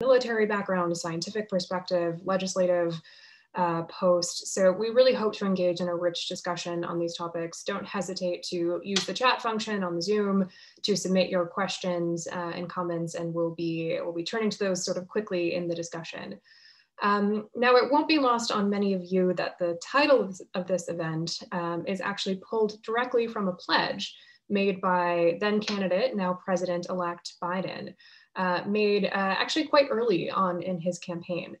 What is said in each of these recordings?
military background, a scientific perspective, legislative uh, post. So we really hope to engage in a rich discussion on these topics. Don't hesitate to use the chat function on Zoom to submit your questions uh, and comments, and we'll be, we'll be turning to those sort of quickly in the discussion. Um, now, it won't be lost on many of you that the title of this event um, is actually pulled directly from a pledge made by then candidate, now President-elect Biden, uh, made uh, actually quite early on in his campaign.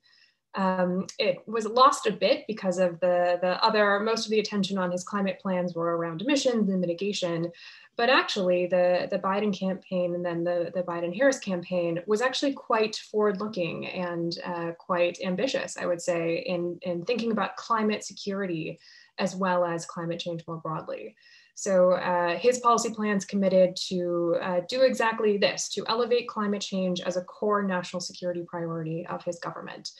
Um, it was lost a bit because of the, the other, most of the attention on his climate plans were around emissions and mitigation. But actually, the, the Biden campaign and then the, the Biden Harris campaign was actually quite forward looking and uh, quite ambitious, I would say, in, in thinking about climate security as well as climate change more broadly. So uh, his policy plans committed to uh, do exactly this, to elevate climate change as a core national security priority of his government.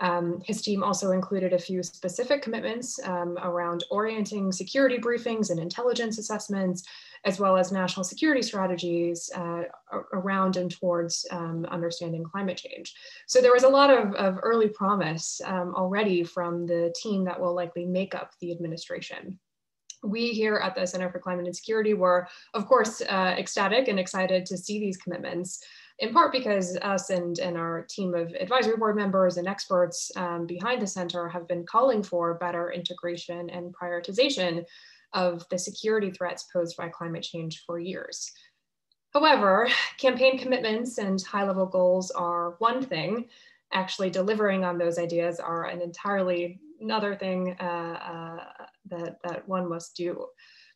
Um, his team also included a few specific commitments um, around orienting security briefings and intelligence assessments, as well as national security strategies uh, around and towards um, understanding climate change. So there was a lot of, of early promise um, already from the team that will likely make up the administration we here at the Center for Climate and Security were, of course, uh, ecstatic and excited to see these commitments in part because us and, and our team of advisory board members and experts um, behind the center have been calling for better integration and prioritization of the security threats posed by climate change for years. However, campaign commitments and high level goals are one thing, actually delivering on those ideas are an entirely another thing uh, uh, that, that one must do.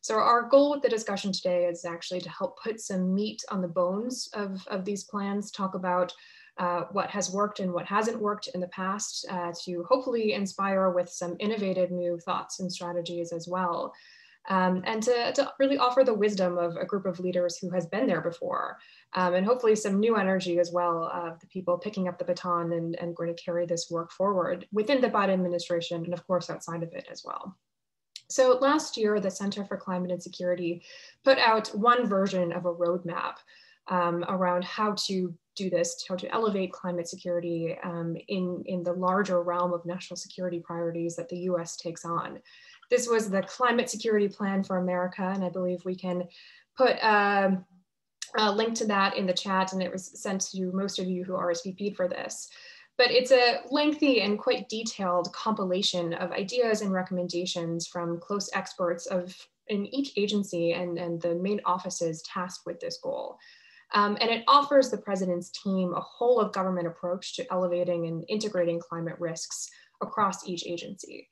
So our goal with the discussion today is actually to help put some meat on the bones of, of these plans, talk about uh, what has worked and what hasn't worked in the past uh, to hopefully inspire with some innovative new thoughts and strategies as well. Um, and to, to, really offer the wisdom of a group of leaders who has been there before, um, and hopefully some new energy as well of the people picking up the baton and, and going to carry this work forward within the Biden administration and of course outside of it as well. So last year, the Center for Climate and Security put out one version of a roadmap um, around how to do this, how to elevate climate security um, in, in the larger realm of national security priorities that the US takes on. This was the Climate Security Plan for America, and I believe we can put a, a link to that in the chat, and it was sent to most of you who RSVP'd for this but it's a lengthy and quite detailed compilation of ideas and recommendations from close experts of in each agency and, and the main offices tasked with this goal. Um, and it offers the president's team a whole of government approach to elevating and integrating climate risks across each agency.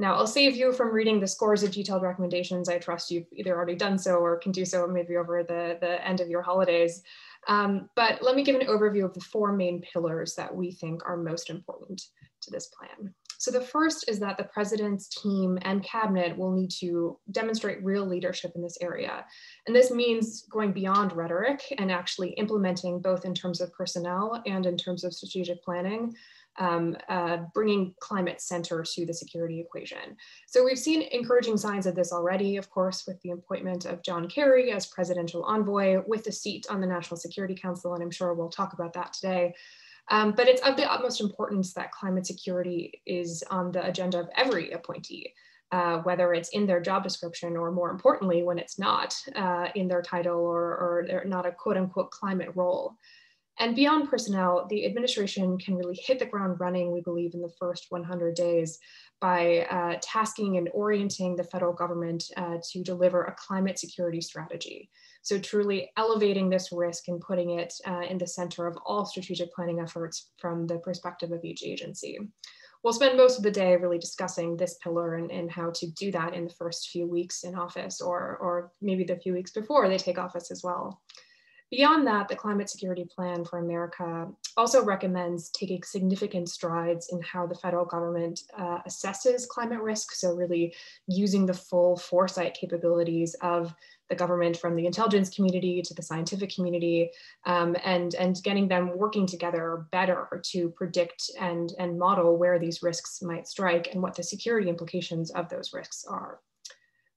Now, I'll save you from reading the scores of detailed recommendations. I trust you've either already done so or can do so maybe over the, the end of your holidays. Um, but let me give an overview of the four main pillars that we think are most important to this plan. So the first is that the president's team and cabinet will need to demonstrate real leadership in this area. And this means going beyond rhetoric and actually implementing both in terms of personnel and in terms of strategic planning um, uh, bringing climate center to the security equation. So we've seen encouraging signs of this already, of course, with the appointment of John Kerry as presidential envoy with a seat on the National Security Council, and I'm sure we'll talk about that today. Um, but it's of the utmost importance that climate security is on the agenda of every appointee. Uh, whether it's in their job description or more importantly, when it's not uh, in their title or, or they're not a quote unquote climate role. And beyond personnel, the administration can really hit the ground running, we believe, in the first 100 days by uh, tasking and orienting the federal government uh, to deliver a climate security strategy. So truly elevating this risk and putting it uh, in the center of all strategic planning efforts from the perspective of each agency. We'll spend most of the day really discussing this pillar and, and how to do that in the first few weeks in office or, or maybe the few weeks before they take office as well. Beyond that, the Climate Security Plan for America also recommends taking significant strides in how the federal government uh, assesses climate risk. So really using the full foresight capabilities of the government from the intelligence community to the scientific community um, and, and getting them working together better to predict and, and model where these risks might strike and what the security implications of those risks are.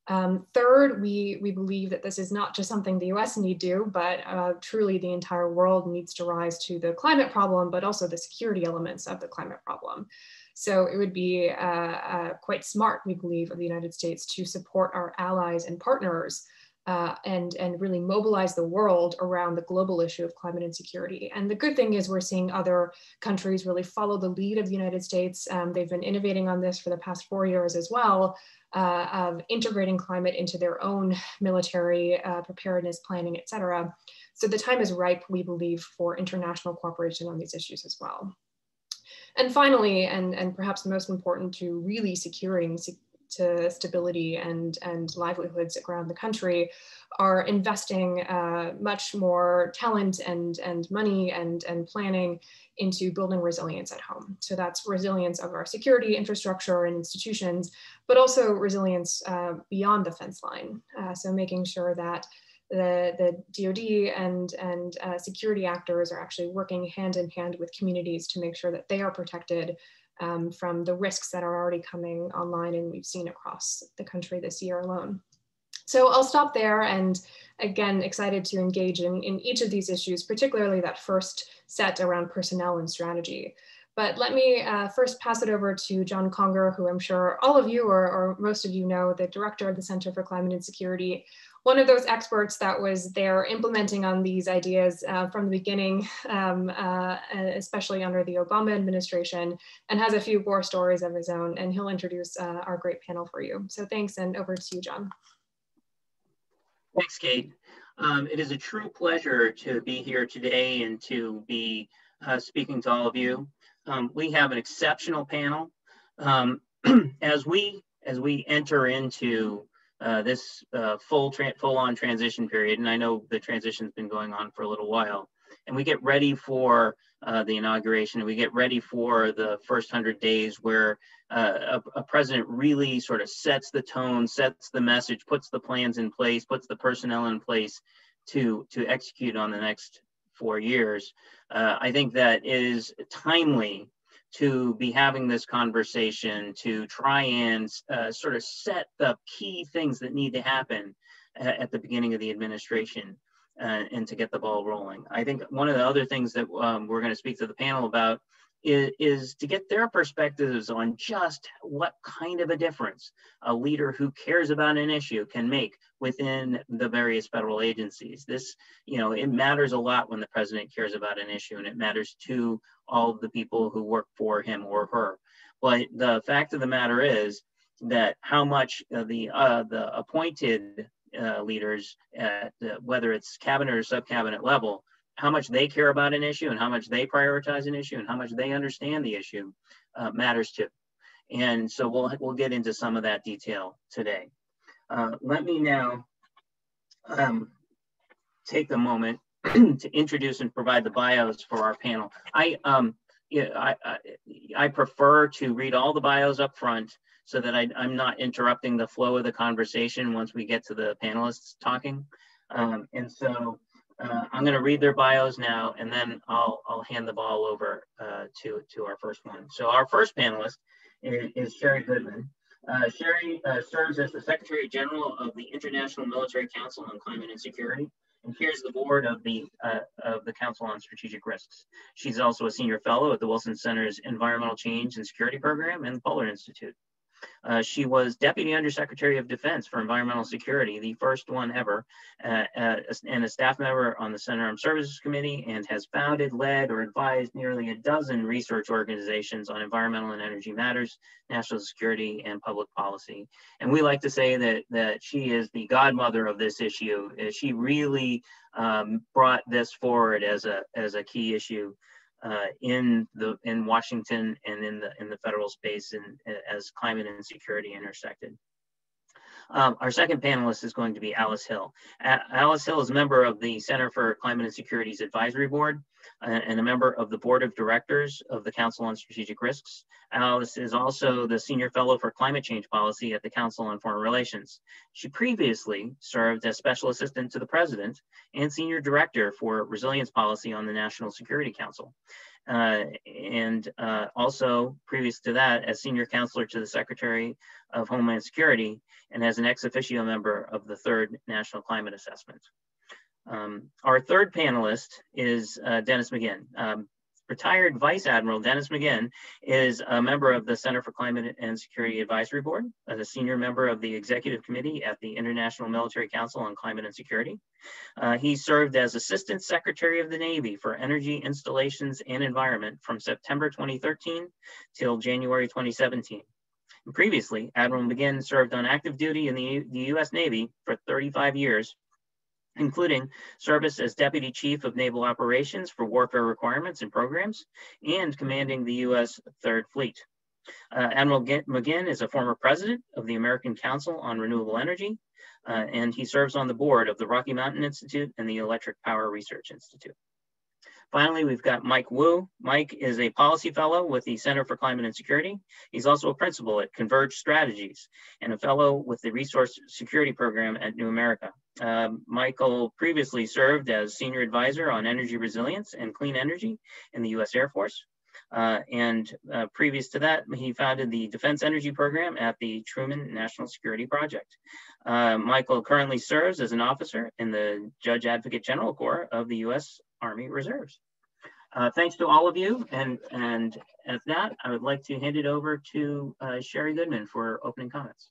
Um, third, we, we believe that this is not just something the US need to do, but uh, truly the entire world needs to rise to the climate problem, but also the security elements of the climate problem. So it would be uh, uh, quite smart, we believe, of the United States to support our allies and partners uh, and, and really mobilize the world around the global issue of climate insecurity. And the good thing is we're seeing other countries really follow the lead of the United States. Um, they've been innovating on this for the past four years as well, uh, of integrating climate into their own military uh, preparedness planning, et cetera. So the time is ripe, we believe, for international cooperation on these issues as well. And finally, and, and perhaps most important to really securing to stability and, and livelihoods around the country are investing uh, much more talent and, and money and, and planning into building resilience at home. So that's resilience of our security infrastructure and institutions, but also resilience uh, beyond the fence line. Uh, so making sure that the, the DoD and, and uh, security actors are actually working hand in hand with communities to make sure that they are protected um, from the risks that are already coming online and we've seen across the country this year alone. So I'll stop there and again, excited to engage in, in each of these issues, particularly that first set around personnel and strategy. But let me uh, first pass it over to John Conger, who I'm sure all of you or, or, most of you know, the director of the Center for Climate and Security, one of those experts that was there implementing on these ideas uh, from the beginning, um, uh, especially under the Obama administration, and has a few war stories of his own. And he'll introduce uh, our great panel for you. So thanks, and over to you, John. Thanks, Kate. Um, it is a true pleasure to be here today and to be uh, speaking to all of you. Um, we have an exceptional panel. Um, as we as we enter into uh, this uh, full full on transition period, and I know the transition's been going on for a little while, and we get ready for uh, the inauguration, and we get ready for the first hundred days where uh, a, a, president really sort of sets the tone, sets the message, puts the plans in place, puts the personnel in place to to execute on the next four years. Uh, I think that is timely to be having this conversation to try and uh, sort of set the key things that need to happen at, at the beginning of the administration uh, and to get the ball rolling. I think one of the other things that um, we're going to speak to the panel about is, is to get their perspectives on just what kind of a difference a leader who cares about an issue can make within the various federal agencies. This, you know, it matters a lot when the president cares about an issue and it matters to all of the people who work for him or her. But the fact of the matter is that how much the, uh, the appointed uh, leaders at the, whether it's cabinet or sub-cabinet level how much they care about an issue and how much they prioritize an issue and how much they understand the issue uh, matters too. And so we'll, we'll get into some of that detail today. Uh, let me now um, take the moment to introduce and provide the bios for our panel. I, um, yeah, I, I, I, prefer to read all the bios up front so that I, am not interrupting the flow of the conversation once we get to the panelists talking. Um, and so uh, I'm going to read their bios now, and then I'll, I'll hand the ball over uh, to, to our first one. So our first panelist is, is Sherri Goodman. Uh, Sherri uh, serves as the Secretary General of the International Military Council on Climate and Security and chairs the board of the, uh, of the Council on Strategic Risks. She's also a senior fellow at the Wilson Center's Environmental Change and Security Program and the Polar Institute. Uh, she was Deputy Undersecretary of Defense for Environmental Security, the first one ever, uh, uh, and a staff member on the Senate Armed Services Committee, and has founded, led, or advised nearly a dozen research organizations on environmental and energy matters, national security, and public policy. And we like to say that, that she is the godmother of this issue. She really um, brought this forward as a, as a key issue uh, in the in Washington and in the in the federal space and as climate and security intersected. Um, our second panelist is going to be Alice Hill. A Alice Hill is a member of the Center for Climate and Security's Advisory Board uh, and a member of the Board of Directors of the Council on Strategic Risks. Alice is also the Senior Fellow for Climate Change Policy at the Council on Foreign Relations. She previously served as Special Assistant to the President and Senior Director for Resilience Policy on the National Security Council. Uh, and uh, also previous to that as senior counselor to the Secretary of Homeland Security and as an ex officio member of the third National Climate Assessment. Um, our third panelist is uh, Dennis McGinn. Um, retired Vice Admiral Dennis McGinn is a member of the Center for Climate and Security Advisory Board, as a senior member of the Executive Committee at the International Military Council on Climate and Security. Uh, he served as Assistant Secretary of the Navy for Energy Installations and Environment from September 2013 till January 2017. Previously, Admiral McGinn served on active duty in the, the U.S. Navy for 35 years including service as Deputy Chief of Naval Operations for Warfare Requirements and Programs and commanding the U.S. Third Fleet. Uh, Admiral McGinn is a former president of the American Council on Renewable Energy, uh, and he serves on the board of the Rocky Mountain Institute and the Electric Power Research Institute. Finally, we've got Mike Wu. Mike is a policy fellow with the Center for Climate and Security. He's also a principal at Converge Strategies and a fellow with the Resource Security Program at New America. Um, Michael previously served as senior advisor on energy resilience and clean energy in the US Air Force. Uh, and uh, previous to that, he founded the Defense Energy Program at the Truman National Security Project. Uh, Michael currently serves as an officer in the Judge Advocate General Corps of the U.S. Army Reserves. Uh, thanks to all of you. And, and at that, I would like to hand it over to uh, Sherri Goodman for opening comments.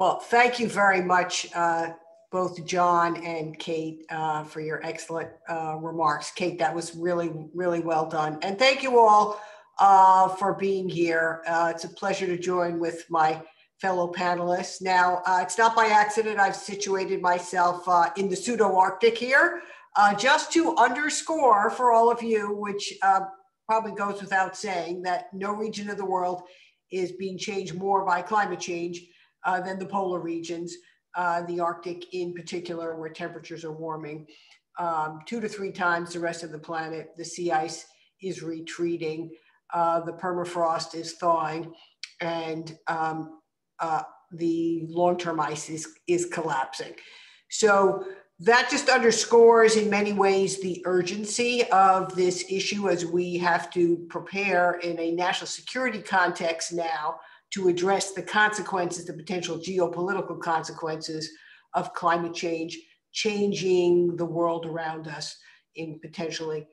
Well, thank you very much, uh, both John and Kate, uh, for your excellent uh, remarks. Kate, that was really, really well done. And thank you all uh, for being here. it's a pleasure to join with my fellow panelists. Now, uh, it's not by accident I've situated myself uh, in the pseudo-Arctic here, uh, just to underscore for all of you, which uh, probably goes without saying, that no region of the world is being changed more by climate change uh, than the polar regions, uh, the Arctic in particular, where temperatures are warming um, two to three times the rest of the planet. The sea ice is retreating, the permafrost is thawing, and um, uh, the long-term ice is, is collapsing. So that just underscores in many ways the urgency of this issue as we have to prepare in a national security context now to address the consequences, the potential geopolitical consequences of climate change, changing the world around us in potentially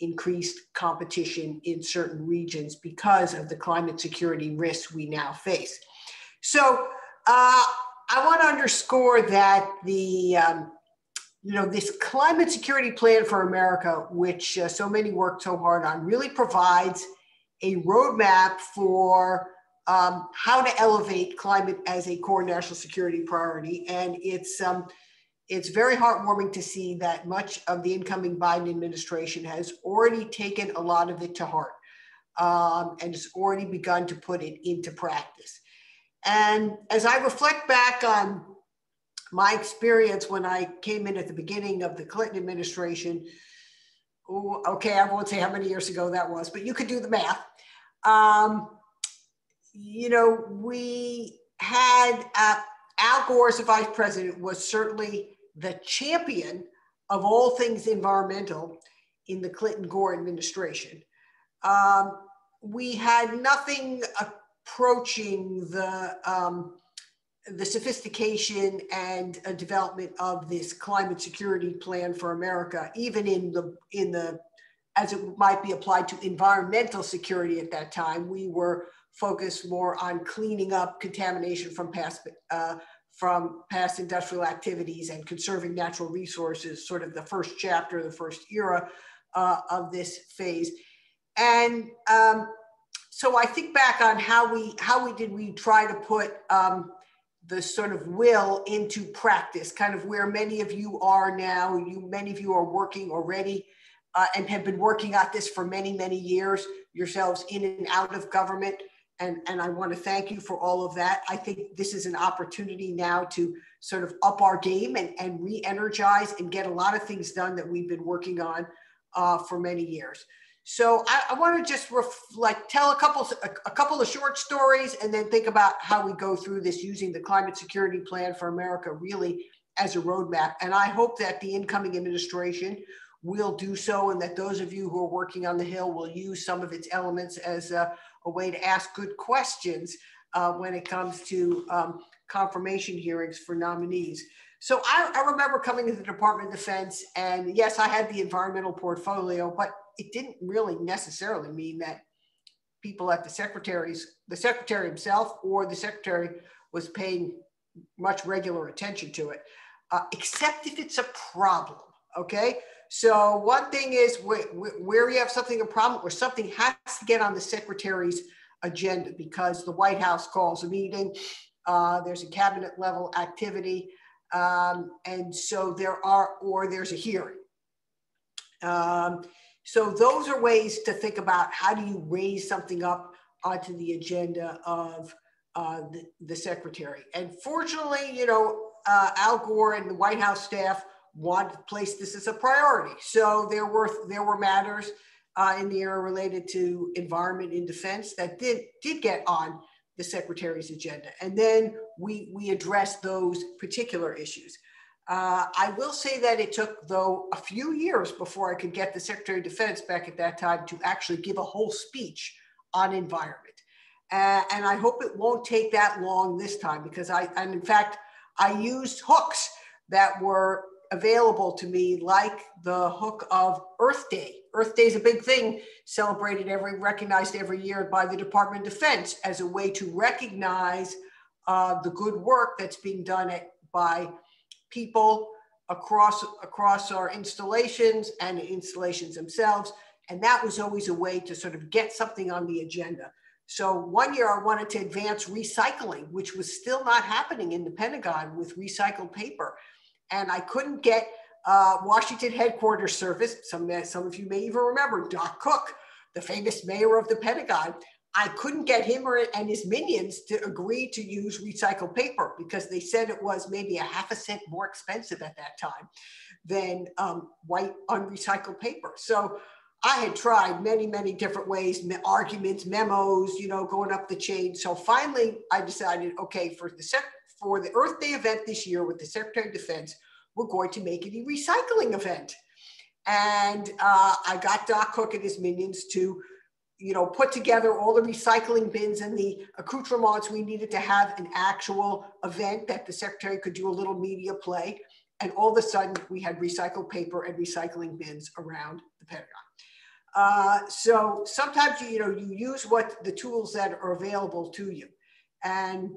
increased competition in certain regions because of the climate security risks we now face. So uh, I want to underscore that the um, you know this climate security plan for America, which uh, so many worked so hard on, really provides a roadmap for um, how to elevate climate as a core national security priority, and it's um, it's very heartwarming to see that much of the incoming Biden administration has already taken a lot of it to heart um, and has already begun to put it into practice. And as I reflect back on my experience when I came in at the beginning of the Clinton administration, ooh, okay, I won't say how many years ago that was, but you could do the math. Um, you know, we had uh, Al Gore as the vice president was certainly the champion of all things environmental in the Clinton Gore administration. Um, we had nothing approaching the um, the sophistication and uh, development of this climate security plan for America, even in the in the as it might be applied to environmental security at that time, we were focused more on cleaning up contamination from past uh, from past industrial activities and conserving natural resources, sort of the first chapter, the first era uh, of this phase. And um, so I think back on how we how we did we try to put um, the sort of will into practice, kind of where many of you are now. You many of you are working already uh, and have been working at this for many many years yourselves in and out of government. And, and I want to thank you for all of that. I think this is an opportunity now to sort of up our game and, and re-energize and get a lot of things done that we've been working on uh, for many years. So I, I want to just ref, like tell a couple a, a, couple of short stories and then think about how we go through this using the climate security plan for America really as a roadmap. And I hope that the incoming administration will do so and that those of you who are working on the Hill will use some of its elements as a, a way to ask good questions uh, when it comes to um, confirmation hearings for nominees. So I, I remember coming to the Department of Defense and yes, I had the environmental portfolio, but it didn't really necessarily mean that people at the secretary's, the secretary himself or the secretary was paying much regular attention to it, uh, except if it's a problem, okay? So one thing is where, where you have something a problem or something has to get on the secretary's agenda because the White House calls a meeting, uh, there's a cabinet level activity, um, and so there are, or there's a hearing. Um, so those are ways to think about how do you raise something up onto the agenda of uh, the, the, secretary. And fortunately, you know, uh, Al Gore and the White House staff wanted to place this as a priority. So there were there were matters uh, in the era related to environment and defense that did did get on the secretary's agenda, and then we we addressed those particular issues. Uh, I will say that it took, though, a few years before I could get the Secretary of Defense back at that time to actually give a whole speech on environment. Uh, and I hope it won't take that long this time because I, and in fact, I used hooks that were available to me, like the hook of Earth Day. Earth Day is a big thing celebrated every, recognized every year by the Department of Defense as a way to recognize uh, the good work that's being done at, by people across, across our installations and installations themselves. And that was always a way to sort of get something on the agenda. So one year I wanted to advance recycling, which was still not happening in the Pentagon with recycled paper. And I couldn't get uh, Washington headquarters service. Some, some of you may even remember Doc Cooke, the famous mayor of the Pentagon. I couldn't get him or, and his minions to agree to use recycled paper because they said it was maybe a half a cent more expensive at that time than um, white unrecycled paper. So I had tried many, many different ways, arguments, memos, you know, going up the chain. So finally, I decided, okay, for the sec- for the Earth Day event this year with the Secretary of Defense, we're going to make it a recycling event. And uh, I got Doc Cooke and his minions to you know, put together all the recycling bins and the accoutrements we needed to have an actual event that the secretary could do a little media play. And all of a sudden we had recycled paper and recycling bins around the Pentagon. Uh, so sometimes, you, you know, you use what the tools that are available to you. And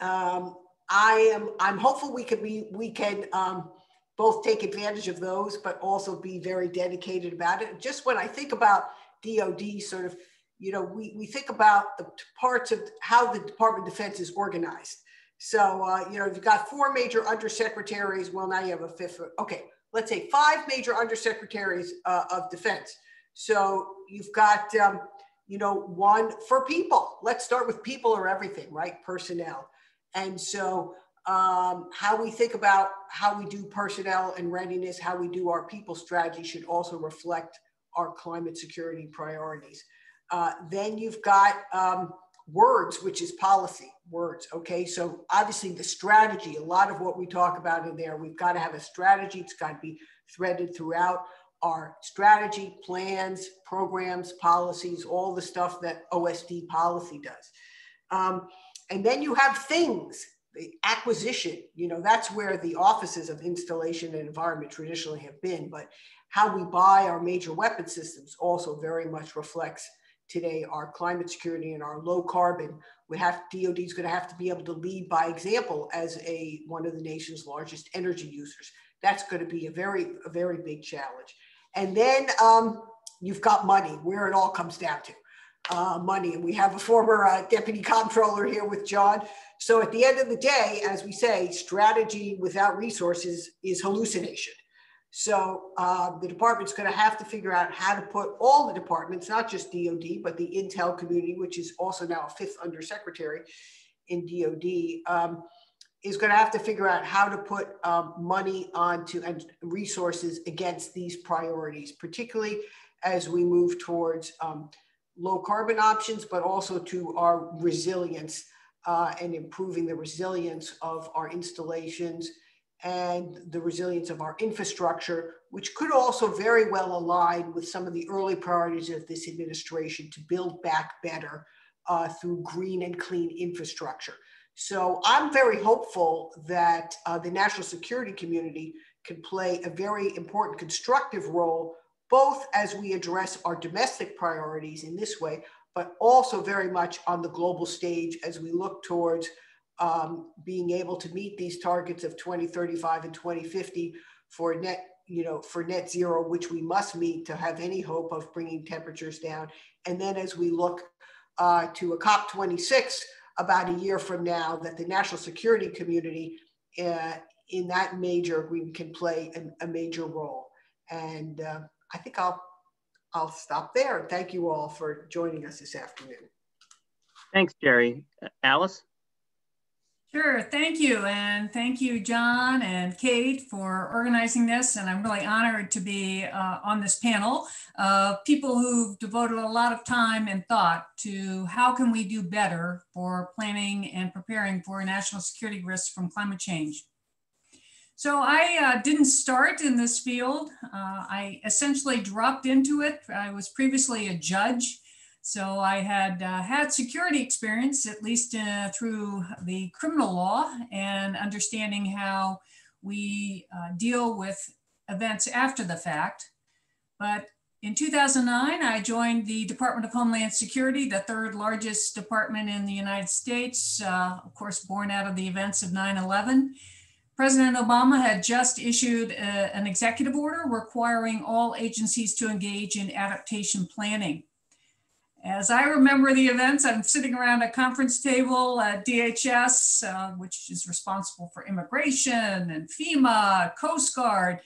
um, I am, I'm hopeful we can be, we can um, both take advantage of those, but also be very dedicated about it. Just when I think about DOD sort of, you know, we, we think about the parts of how the Department of Defense is organized. So, uh, you know, you've got four major undersecretaries. Well, now you have a fifth. Okay, let's say five major undersecretaries uh, of defense. So you've got, um, you know, one for people. Let's start with people or everything, right? Personnel. And so um, how we think about how we do personnel and readiness, how we do our people strategy should also reflect our climate security priorities. Uh, then you've got um, words, which is policy words. Okay, so obviously the strategy, a lot of what we talk about in there, we've got to have a strategy. It's got to be threaded throughout our strategy, plans, programs, policies, all the stuff that OSD policy does. Um, and then you have things, the acquisition, you know, that's where the offices of installation and environment traditionally have been. But how we buy our major weapon systems also very much reflects today our climate security and our low carbon. We have DoD is going to have to be able to lead by example as a one of the nation's largest energy users. That's going to be a very a very big challenge. And then um, you've got money, where it all comes down to. Uh, money. And we have a former uh, deputy comptroller here with John. So at the end of the day, as we say, strategy without resources is hallucination. So uh, the department's going to have to figure out how to put all the departments, not just DOD, but the Intel community, which is also now a fifth undersecretary in DOD, um, is going to have to figure out how to put um, money onto and resources against these priorities, particularly as we move towards um, low carbon options, but also to our resilience uh, and improving the resilience of our installations and the resilience of our infrastructure which could also very well align with some of the early priorities of this administration to build back better uh, through green and clean infrastructure. So I'm very hopeful that uh, the national security community can play a very important constructive role, both as we address our domestic priorities in this way, but also very much on the global stage as we look towards um, being able to meet these targets of 2035 and 2050 for net, you know, for net zero, which we must meet to have any hope of bringing temperatures down. And then as we look uh, to a COP26 about a year from now, that the national security community uh, in that major agreement can play a, a major role. And uh, I think I'll I'll stop there. Thank you all for joining us this afternoon. Thanks, Sherri. Alice? Sure, thank you. And thank you, John and Kate, for organizing this. And I'm really honored to be uh, on this panel of people who've devoted a lot of time and thought to how can we do better for planning and preparing for national security risks from climate change. So I uh, didn't start in this field. Uh, I essentially dropped into it. I was previously a judge. So I had uh, had security experience, at least uh, through the criminal law and understanding how we uh, deal with events after the fact. But in 2009, I joined the Department of Homeland Security, the third largest department in the United States, uh, of course, born out of the events of 9 11. President Obama had just issued a, an executive order requiring all agencies to engage in adaptation planning. As I remember the events, I'm sitting around a conference table at DHS, uh, which is responsible for immigration and FEMA, Coast Guard,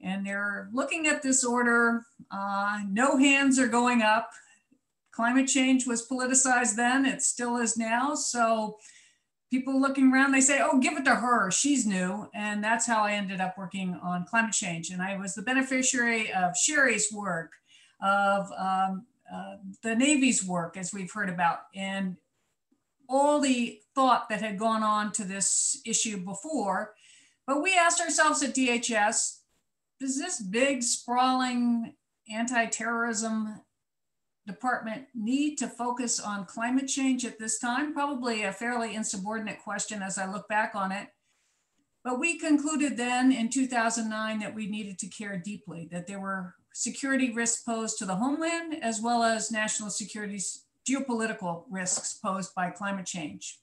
and they're looking at this order. Uh, no hands are going up. Climate change was politicized then, it still is now. So people looking around, they say, oh, give it to her, she's new. And that's how I ended up working on climate change. And I was the beneficiary of Sherri's work, of um, uh, the Navy's work, as we've heard about, and all the thought that had gone on to this issue before. But we asked ourselves at DHS, does this big, sprawling anti-terrorism department need to focus on climate change at this time? Probably a fairly insubordinate question as I look back on it. But we concluded then in 2009 that we needed to care deeply, that there were security risks posed to the homeland, as well as national security geopolitical risks posed by climate change.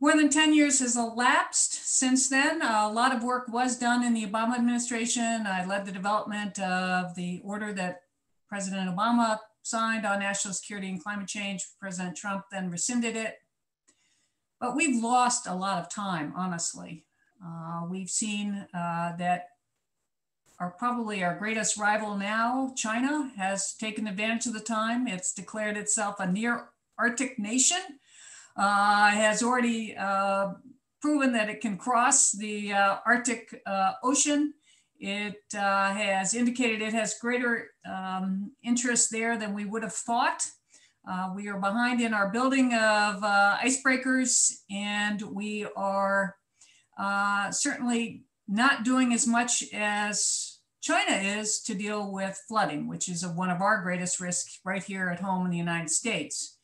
More than 10 years has elapsed since then. A lot of work was done in the Obama administration. I led the development of the order that President Obama signed on national security and climate change. President Trump then rescinded it. But we've lost a lot of time, honestly. Uh, we've seen uh, that our probably our greatest rival now, China, has taken advantage of the time. It's declared itself a near Arctic nation, uh, has already uh, proven that it can cross the uh, Arctic uh, Ocean it uh, has indicated it has greater um, interest there than we would have thought. Uh, we are behind in our building of uh, icebreakers, and we are uh, certainly not doing as much as China is to deal with flooding, which is a, one of our greatest risks right here at home in the United States.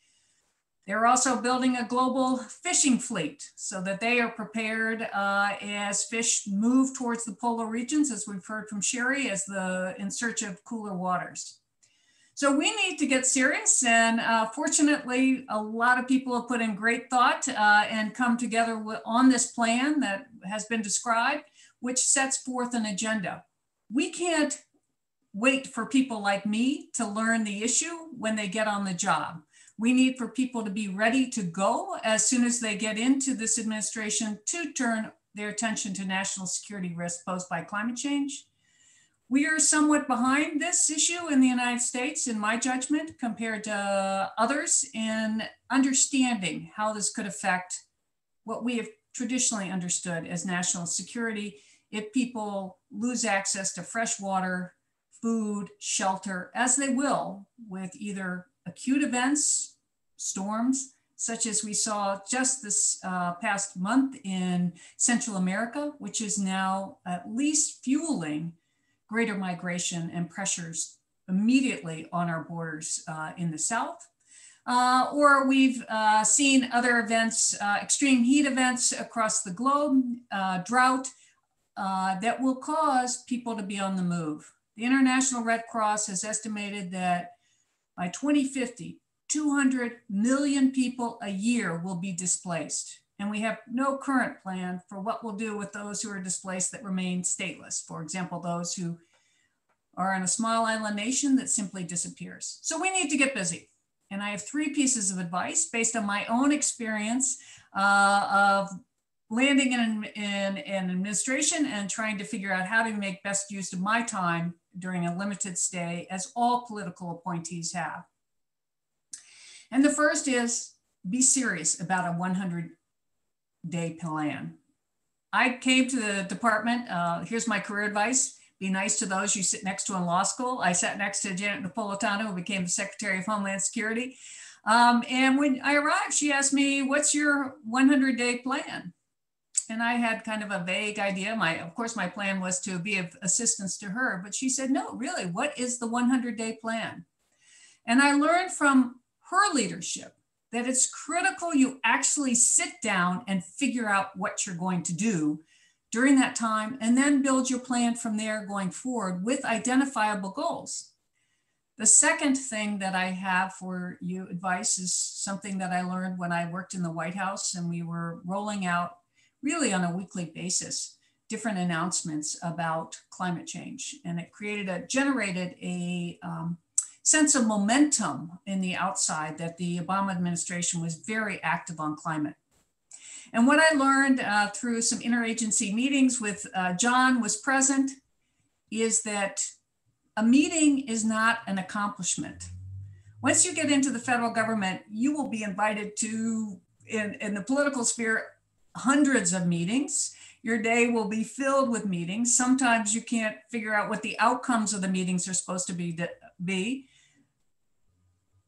They're also building a global fishing fleet so that they are prepared uh, as fish move towards the polar regions, as we've heard from Sherri, as the in search of cooler waters. So we need to get serious, and uh, fortunately, a lot of people have put in great thought uh, and come together on this plan that has been described, which sets forth an agenda. We can't wait for people like me to learn the issue when they get on the job. We need for people to be ready to go as soon as they get into this administration to turn their attention to national security risks posed by climate change. We are somewhat behind this issue in the United States, in my judgment, compared to others in understanding how this could affect what we have traditionally understood as national security if people lose access to fresh water, food, shelter, as they will with either acute events, storms, such as we saw just this uh, past month in Central America, which is now at least fueling greater migration and pressures immediately on our borders uh, in the south. Uh, or we've uh, seen other events, uh, extreme heat events across the globe, uh, drought, that will cause people to be on the move. The International Red Cross has estimated that by 2050, 200 million people a year will be displaced. And we have no current plan for what we'll do with those who are displaced that remain stateless. For example, those who are in a small island nation that simply disappears. So we need to get busy. And I have three pieces of advice based on my own experience uh, of landing in, in, in administration and trying to figure out how to make best use of my time during a limited stay, as all political appointees have. And the first is be serious about a 100 day plan. I came to the department, uh, here's my career advice be nice to those you sit next to in law school. I sat next to Janet Napolitano, who became the Secretary of Homeland Security. Um, and when I arrived, she asked me, What's your 100 day plan? And I had kind of a vague idea. My, of course, my plan was to be of assistance to her, but she said, No, really, what is the 100 day plan? And I learned from her leadership that it's critical you actually sit down and figure out what you're going to do during that time and then build your plan from there going forward with identifiable goals. The second thing that I have for you advice is something that I learned when I worked in the White House and we were rolling out really on a weekly basis different announcements about climate change. And it created a generated a um, sense of momentum in the outside that the obama administration was very active on climate. And what i learned uh, through some interagency meetings with uh, john was present is that a meeting is not an accomplishment. Once you get into the federal government you will be invited to in, in the political sphere hundreds of meetings. Your day will be filled with meetings. Sometimes you can't figure out what the outcomes of the meetings are supposed to be. be.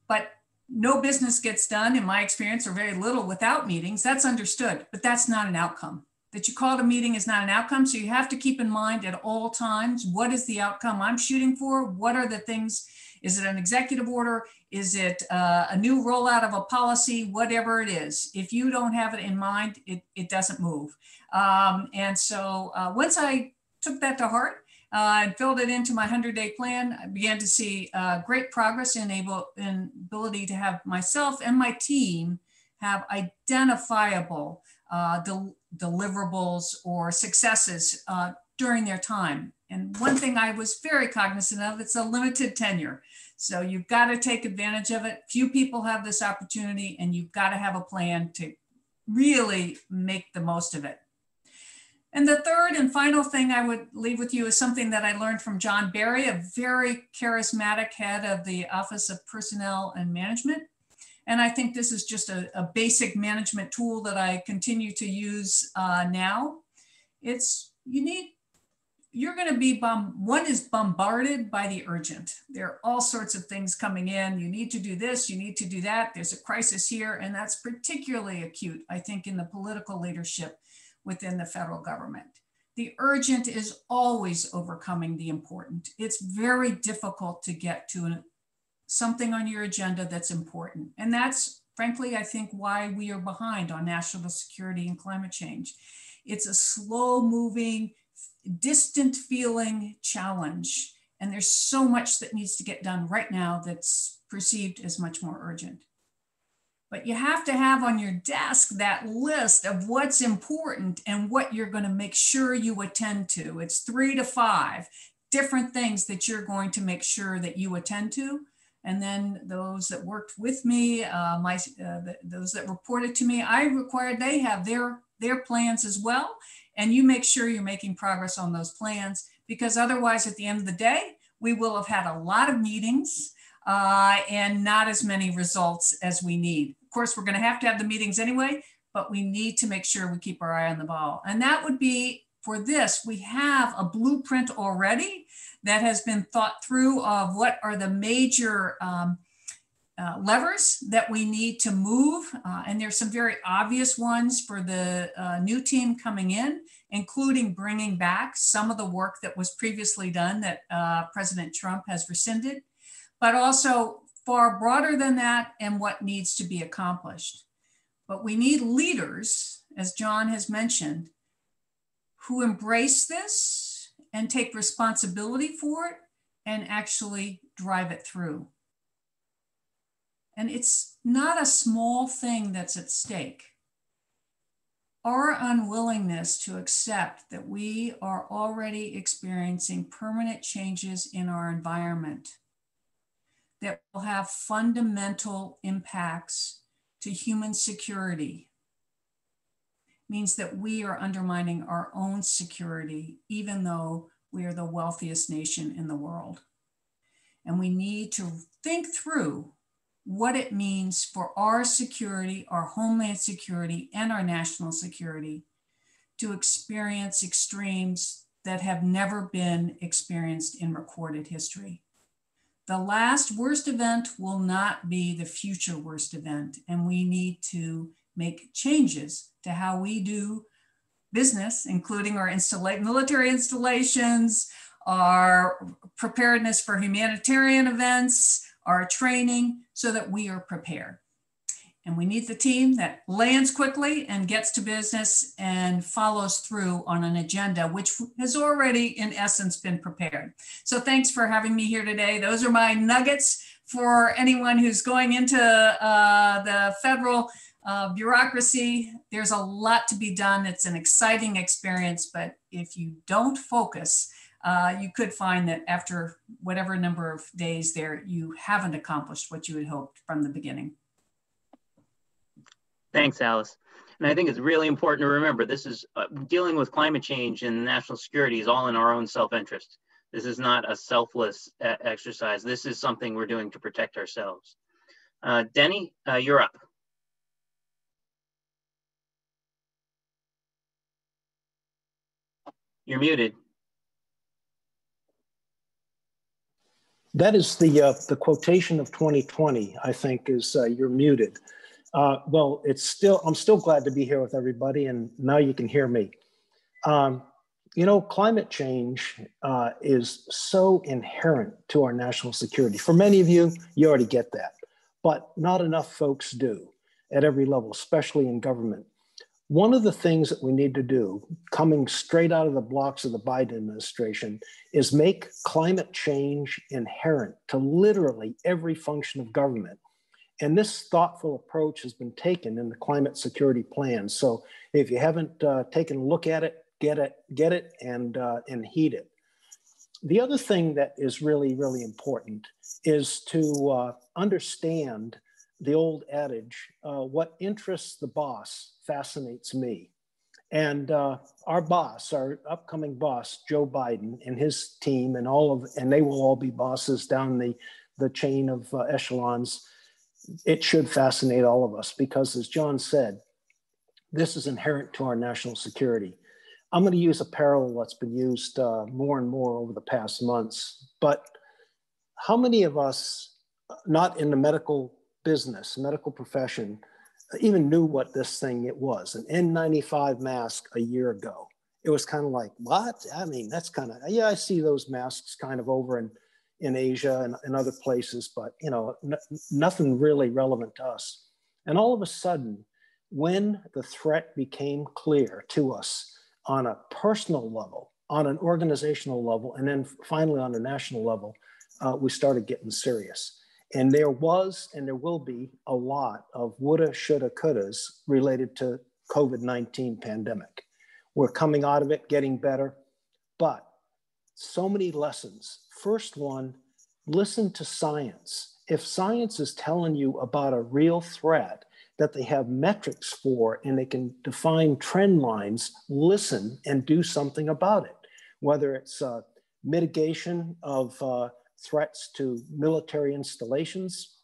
But no business gets done, in my experience, or very little without meetings. That's understood, but that's not an outcome. That you called a meeting is not an outcome. So you have to keep in mind at all times what is the outcome I'm shooting for? What are the things? Is it an executive order? Is it uh, a new rollout of a policy? Whatever it is, if you don't have it in mind, it, it doesn't move. Um, and so uh, once I took that to heart, uh, and filled it into my 100 day plan. I began to see uh, great progress in, able, in ability to have myself and my team have identifiable uh, del deliverables or successes uh, during their time. And one thing I was very cognizant of, it's a limited tenure. So you've got to take advantage of it. Few people have this opportunity and you've got to have a plan to really make the most of it. And the third and final thing I would leave with you is something that I learned from John Berry, a very charismatic head of the Office of Personnel and Management. And I think this is just a, a basic management tool that I continue to use uh, now. It's you need you're going to be bomb one is bombarded by the urgent. There are all sorts of things coming in. You need to do this you need to do that. There's a crisis here and that's particularly acute i think in the political leadership within the federal government. The urgent is always overcoming the important. It's very difficult to get to an, something on your agenda that's important. And that's frankly i think why we are behind on national security and climate change. It's a slow moving distant feeling challenge. And there's so much that needs to get done right now that's perceived as much more urgent. But you have to have on your desk that list of what's important and what you're going to make sure you attend to. It's three to five different things that you're going to make sure that you attend to. And then those that worked with me, uh, my uh, the, those that reported to me, I required they have their their plans as well and you make sure you're making progress on those plans because otherwise at the end of the day we will have had a lot of meetings uh, and not as many results as we need. Of course we're going to have to have the meetings anyway but we need to make sure we keep our eye on the ball. And that would be for this. We have a blueprint already that has been thought through of what are the major um, uh, levers that we need to move, uh, and there's some very obvious ones for the uh, new team coming in, including bringing back some of the work that was previously done that uh, President Trump has rescinded, but also far broader than that and what needs to be accomplished. But we need leaders, as John has mentioned, who embrace this and take responsibility for it and actually drive it through. And it's not a small thing that's at stake. Our unwillingness to accept that we are already experiencing permanent changes in our environment that will have fundamental impacts to human security means that we are undermining our own security, even though we are the wealthiest nation in the world. And we need to think through what it means for our security, our homeland security, and our national security to experience extremes that have never been experienced in recorded history. The last worst event will not be the future worst event, and we need to make changes to how we do business, including our installa- military installations, our preparedness for humanitarian events, our training, so that we are prepared. And we need the team that lands quickly and gets to business and follows through on an agenda, which has already, in essence, been prepared. So thanks for having me here today. Those are my nuggets for anyone who's going into uh, the federal uh, bureaucracy. There's a lot to be done. It's an exciting experience, but if you don't focus, uh, you could find that after whatever number of days there, you haven't accomplished what you had hoped from the beginning. Thanks, Alice. And I think it's really important to remember this is uh, dealing with climate change and national security is all in our own self-interest. This is not a selfless exercise. This is something we're doing to protect ourselves. Uh, Denny, uh, you're up. You're muted. That is the uh, the quotation of 2020. I think is uh, you're muted. Uh, well, it's still, I'm still glad to be here with everybody, and now you can hear me. Um, you know, climate change uh, is so inherent to our national security. For many of you, you already get that, but not enough folks do at every level, especially in government. One of the things that we need to do, coming straight out of the blocks of the Biden administration, is make climate change inherent to literally every function of government. And this thoughtful approach has been taken in the climate security plan. So if you haven't uh, taken a look at it, get it, get it, and uh, and heed it. The other thing that is really, really important is to uh, understand the old adage: uh, "What interests the boss fascinates me." And uh, our boss, our upcoming boss, Joe Biden, and his team, and all of, and they will all be bosses down the the chain of uh, echelons it should fascinate all of us because, as John said, this is inherent to our national security. I'm going to use a parallel that's been used uh, more and more over the past months. But how many of us, not in the medical business, medical profession, even knew what this thing it was? An N95 mask a year ago. It was kind of like, what? I mean, that's kind of, yeah, I see those masks kind of over in in Asia and, and other places, but you know, nothing really relevant to us. And all of a sudden, when the threat became clear to us on a personal level, on an organizational level, and then finally on a national level, uh, we started getting serious. And there was and there will be a lot of woulda, shoulda, couldas related to COVID-19 pandemic. We're coming out of it, getting better, but so many lessons First one, listen to science. If science is telling you about a real threat that they have metrics for and they can define trend lines, listen and do something about it. Whether it's uh, mitigation of uh, threats to military installations,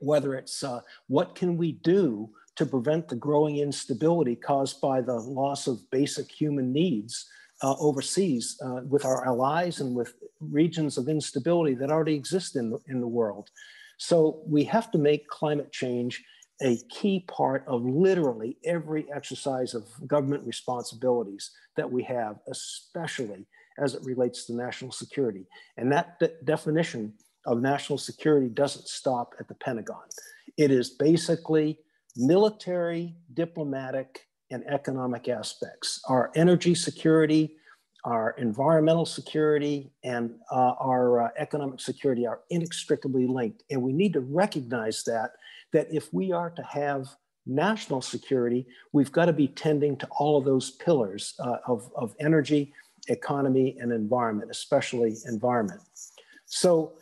whether it's uh, what can we do to prevent the growing instability caused by the loss of basic human needs uh, overseas uh, with our allies and with regions of instability that already exist in the, in the world. So we have to make climate change a key part of literally every exercise of government responsibilities that we have, especially as it relates to national security. And that de definition of national security doesn't stop at the Pentagon. It is basically military, diplomatic, and economic aspects. Our energy security, our environmental security, and uh, our uh, economic security are inextricably linked. And we need to recognize that, that if we are to have national security, we've got to be tending to all of those pillars uh, of, of energy, economy, and environment, especially environment. So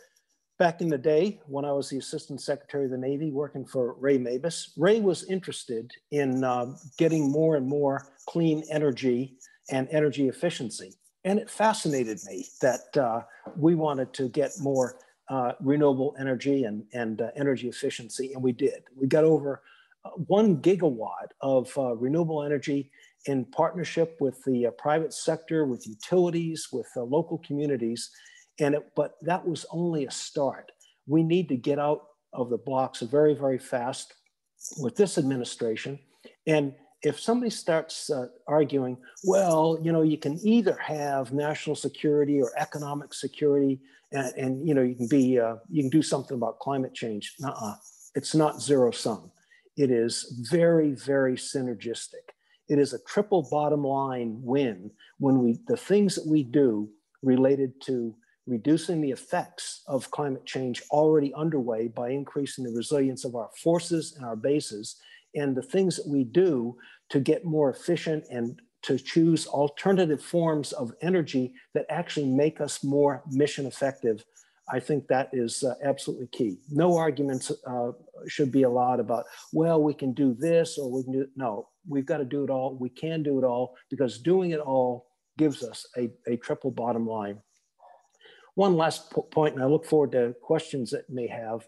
back in the day when I was the Assistant Secretary of the Navy working for Ray Mabus, Ray was interested in uh, getting more and more clean energy and energy efficiency. And it fascinated me that uh, we wanted to get more uh, renewable energy and, and uh, energy efficiency, and we did. We got over uh, one gigawatt of uh, renewable energy in partnership with the private sector, with utilities, with local communities, and it, but that was only a start. We need to get out of the blocks very, very fast with this administration. And if somebody starts uh, arguing, well, you know, you can either have national security or economic security, and, and you know, you can be, uh, you can do something about climate change. Nuh-uh. It's not zero sum. It is very, very synergistic. It is a triple bottom line win when we, the things that we do related to reducing the effects of climate change already underway by increasing the resilience of our forces and our bases, and the things that we do to get more efficient and to choose alternative forms of energy that actually make us more mission effective. I think that is uh, absolutely key. No arguments uh, should be allowed about, well, we can do this or we can do, no, we've got to do it all. We can do it all because doing it all gives us a, a triple bottom line. One last point, and I look forward to questions that may have.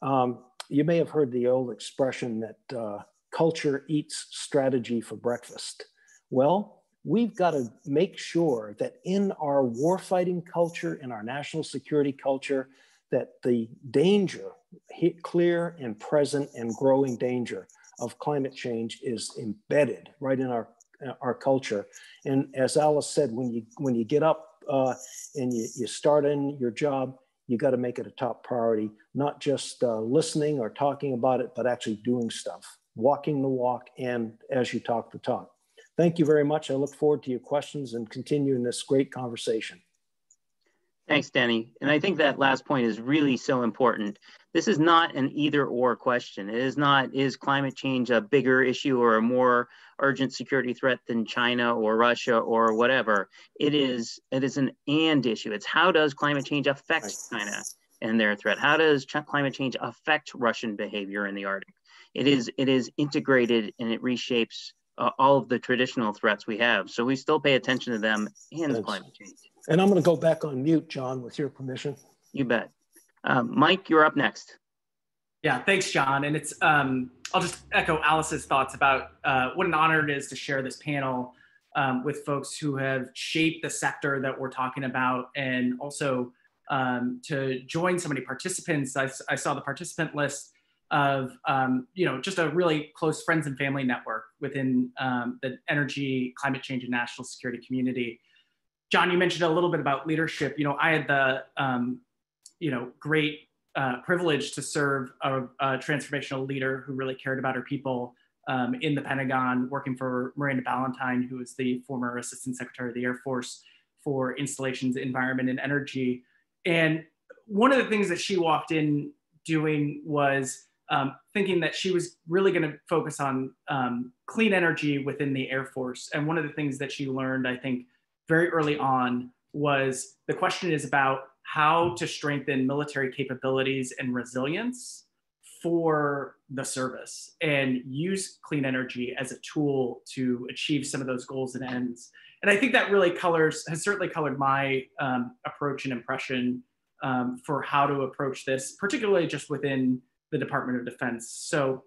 Um, you may have heard the old expression that uh, culture eats strategy for breakfast. Well, we've got to make sure that in our warfighting culture, in our national security culture, that the danger, clear and present and growing danger of climate change is embedded right in our, our culture. And as Alice said, when you, when you get up uh, and you, you start in your job, you got to make it a top priority, not just uh, listening or talking about it, but actually doing stuff, walking the walk, and as you talk the talk. Thank you very much. I look forward to your questions and continuing this great conversation. Thanks, Denny. And I think that last point is really so important. This is not an either or question. It is not, is climate change a bigger issue or a more urgent security threat than China or Russia or whatever? It is, it is an and issue. It's how does climate change affect China and their threat? How does ch climate change affect Russian behavior in the Arctic? It is, it is integrated and it reshapes uh, all of the traditional threats we have. So we still pay attention to them and Thanks. climate change. And I'm going to go back on mute, John, with your permission. You bet. Um, Mike, you're up next. Yeah, thanks, John. And it's um, I'll just echo Alice's thoughts about uh, what an honor it is to share this panel um, with folks who have shaped the sector that we're talking about, and also um, to join so many participants. I, I, saw the participant list of um, you know just a really close friends and family network within um, the energy, climate change, and national security community. John, you mentioned a little bit about leadership. You know, I had the um, you know great uh, privilege to serve a, a, transformational leader who really cared about her people um, in the Pentagon, working for Miranda Ballentine, who was the former Assistant Secretary of the Air Force for Installations, Environment, and Energy. And one of the things that she walked in doing was um, thinking that she was really going to focus on um, clean energy within the Air Force. And one of the things that she learned, I think, very early on was the question is about how to strengthen military capabilities and resilience for the service and use clean energy as a tool to achieve some of those goals and ends. And I think that really colors, has certainly colored my um, approach and impression um, for how to approach this, particularly just within the Department of Defense. So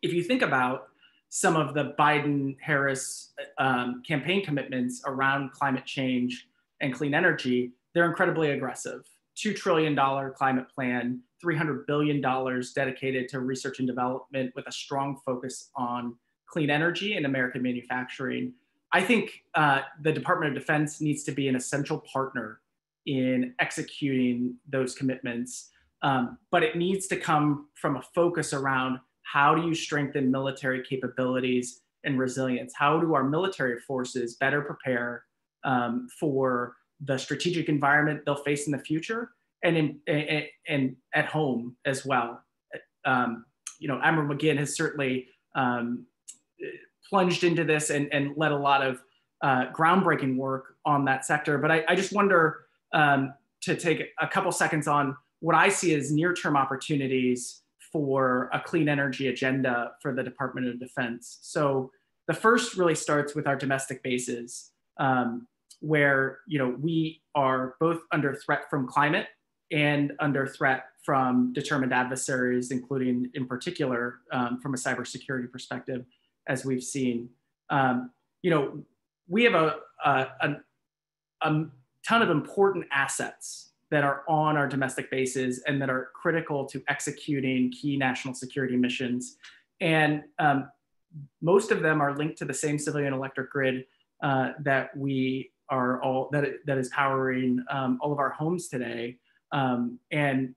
if you think about some of the Biden Harris um, campaign commitments around climate change and clean energy, they're incredibly aggressive. $2 trillion climate plan, $300 billion dedicated to research and development with a strong focus on clean energy and American manufacturing. I think uh, the Department of Defense needs to be an essential partner in executing those commitments, um, but it needs to come from a focus around how do you strengthen military capabilities and resilience? How do our military forces better prepare um, for the strategic environment they'll face in the future and in, and, and at home as well? Um, you know, Admiral McGinn has certainly um, plunged into this and, and led a lot of uh, groundbreaking work on that sector. But I, I just wonder um, to take a couple seconds on what I see as near-term opportunities for a clean energy agenda for the Department of Defense. So the first really starts with our domestic bases, um, where you know we are both under threat from climate and under threat from determined adversaries, including in particular um, from a cybersecurity perspective as we've seen. Um, you know, we have a, a, a, a ton of important assets that are on our domestic bases and that are critical to executing key national security missions. And um, most of them are linked to the same civilian electric grid uh, that we are all that that is powering um, all of our homes today. Um, and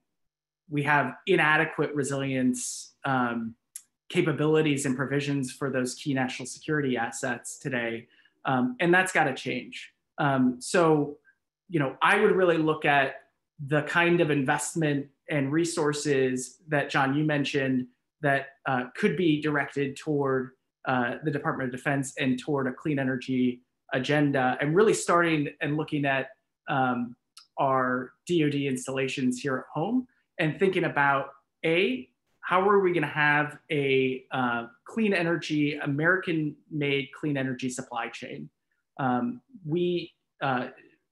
we have inadequate resilience um, capabilities and provisions for those key national security assets today. Um, and that's got to change. Um, so, you know, I would really look at the kind of investment and resources that John, you mentioned that uh, could be directed toward uh, the Department of Defense and toward a clean energy agenda and really starting and looking at um, our DoD installations here at home and thinking about A, how are we going to have a uh, clean energy, American made clean energy supply chain? Um, we uh,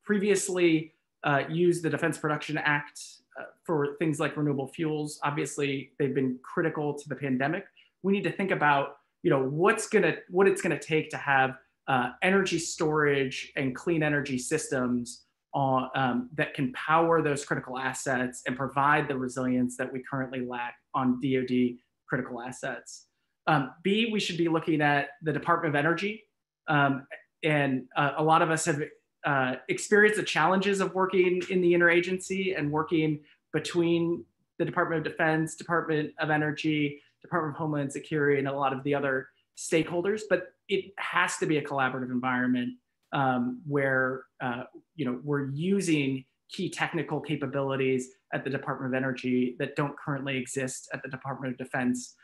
previously uh, used the Defense Production Act uh, for things like renewable fuels. Obviously, they've been critical to the pandemic. We need to think about, you know, what's gonna, what it's gonna take to have uh, energy storage and clean energy systems on, um, that can power those critical assets and provide the resilience that we currently lack on DoD critical assets. Um, B, we should be looking at the Department of Energy. Um, and uh, a lot of us have uh, experienced the challenges of working in the interagency and working between the Department of Defense, Department of Energy, Department of Homeland Security, and a lot of the other stakeholders. But it has to be a collaborative environment um, where uh, you know we're using key technical capabilities at the Department of Energy that don't currently exist at the Department of Defense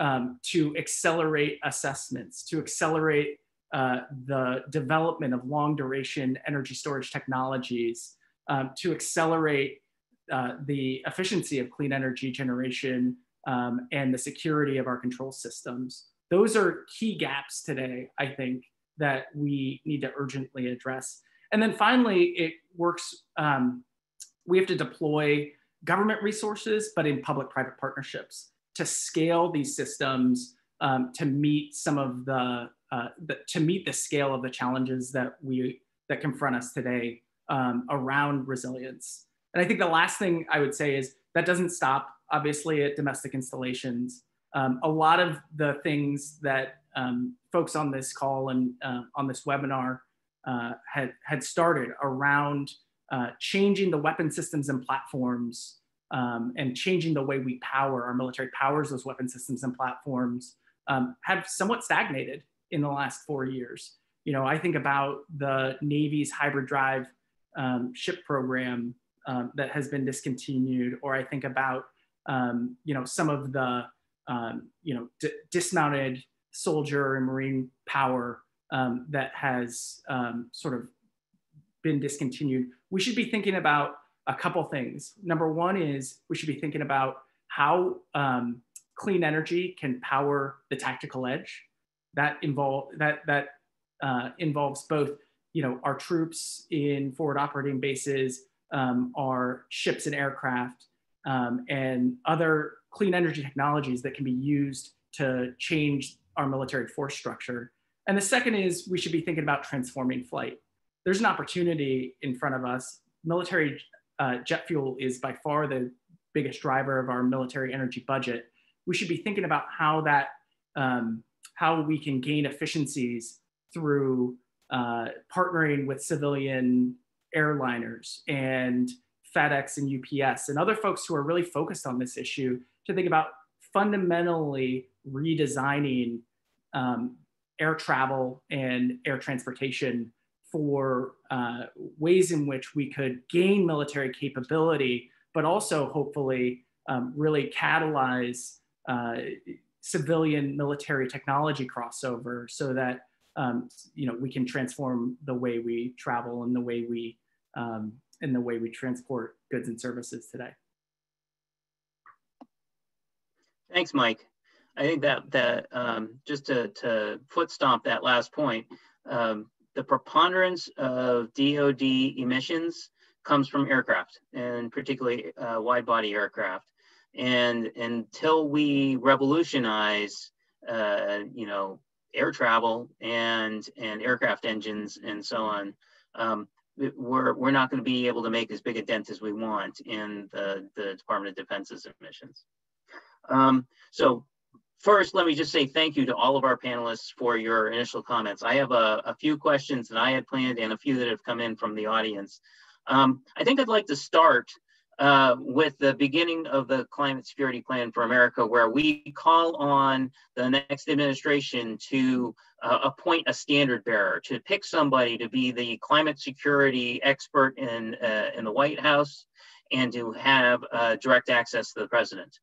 um, to accelerate assessments, to accelerate uh, the development of long duration energy storage technologies, um, to accelerate uh, the efficiency of clean energy generation um, and the security of our control systems. Those are key gaps today, I think, that we need to urgently address. And then finally, it works, um, we have to deploy government resources, but in public-private partnerships to scale these systems um, to meet some of the, uh, the, to meet the scale of the challenges that we that confront us today um, around resilience. And I think the last thing I would say is that doesn't stop obviously at domestic installations. Um, a lot of the things that um, folks on this call and uh, on this webinar uh, had, had started around uh, changing the weapon systems and platforms um, and changing the way we power our military powers those weapon systems and platforms um, have somewhat stagnated in the last four years. You know, I think about the Navy's hybrid drive um, ship program um, that has been discontinued, or I think about um, you know some of the um, you know dismounted soldier and marine power um, that has um, sort of been discontinued, we should be thinking about a couple things. Number one is we should be thinking about how clean energy can power the tactical edge. That involve that that uh, involves both, you know, our troops in forward operating bases, um, our ships and aircraft, um, and other clean energy technologies that can be used to change our military force structure. And the second is we should be thinking about transforming flight. There's an opportunity in front of us. Military uh, jet fuel is by far the biggest driver of our military energy budget, we should be thinking about how that um, how we can gain efficiencies through uh, partnering with civilian airliners and FedEx and UPS and other folks who are really focused on this issue to think about fundamentally redesigning um, air travel and air transportation for uh, ways in which we could gain military capability, but also hopefully um, really catalyze uh, civilian military technology crossover so that um, you know we can transform the way we travel and the way we um, and the way we transport goods and services today. Thanks, Mike. I think that that um, just to, to foot stomp that last point, um, the preponderance of DoD emissions comes from aircraft, and particularly uh, wide body aircraft. And until we revolutionize, uh, you know, air travel and and aircraft engines and so on, um, we're we're not going to be able to make as big a dent as we want in the the Department of Defense's emissions. Um, so first, let me just say thank you to all of our panelists for your initial comments. I have a, a few questions that I had planned and a few that have come in from the audience. Um, I think I'd like to start uh, with the beginning of the climate security plan for America, where we call on the next administration to uh, appoint a standard bearer, to pick somebody to be the climate security expert in, uh, in the White House and to have uh, direct access to the president.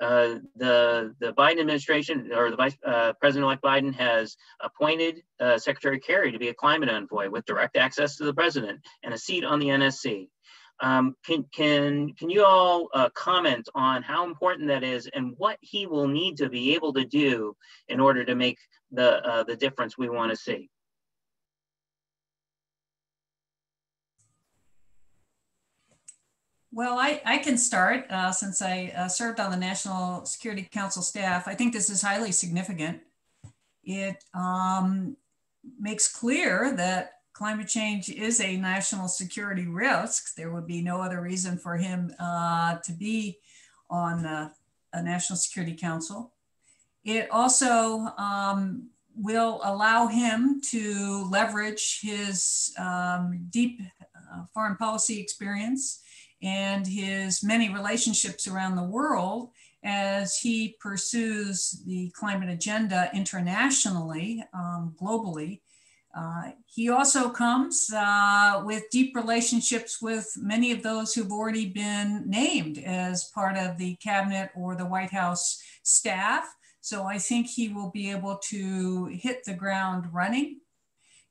Uh, the the Biden administration or the Vice uh, President-elect Biden has appointed Secretary Kerry to be a climate envoy with direct access to the president and a seat on the NSC. Um, can can can you all uh, comment on how important that is and what he will need to be able to do in order to make the uh, the difference we want to see? Well, I, I can start uh, since I uh, served on the National Security Council staff. I think this is highly significant. It um, makes clear that climate change is a national security risk. There would be no other reason for him uh, to be on a National Security Council. It also um, will allow him to leverage his um, deep uh, foreign policy experience and his many relationships around the world as he pursues the climate agenda internationally, um, globally. Uh, he also comes uh, with deep relationships with many of those who've already been named as part of the cabinet or the White House staff. So I think he will be able to hit the ground running.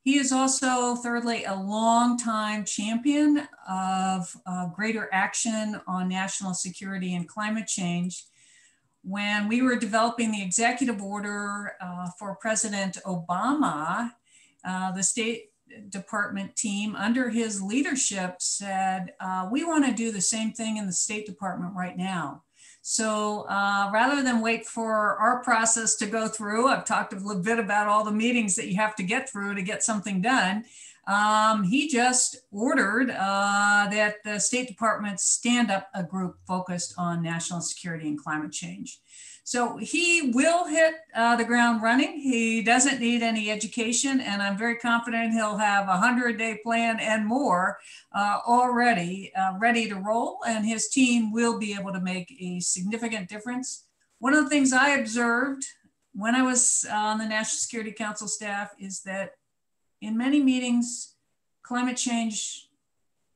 He is also, thirdly, a longtime champion of uh, greater action on national security and climate change. When we were developing the executive order uh, for President Obama, uh, the State Department team, under his leadership, said, uh, We want to do the same thing in the State Department right now. So uh, rather than wait for our process to go through, I've talked a little bit about all the meetings that you have to get through to get something done. Um, he just ordered uh, that the State Department stand up a group focused on national security and climate change. So he will hit uh, the ground running. He doesn't need any education, and I'm very confident he'll have a 100 day plan and more uh, already uh, ready to roll, and his team will be able to make a significant difference. One of the things I observed when I was on the National Security Council staff is that in many meetings, climate change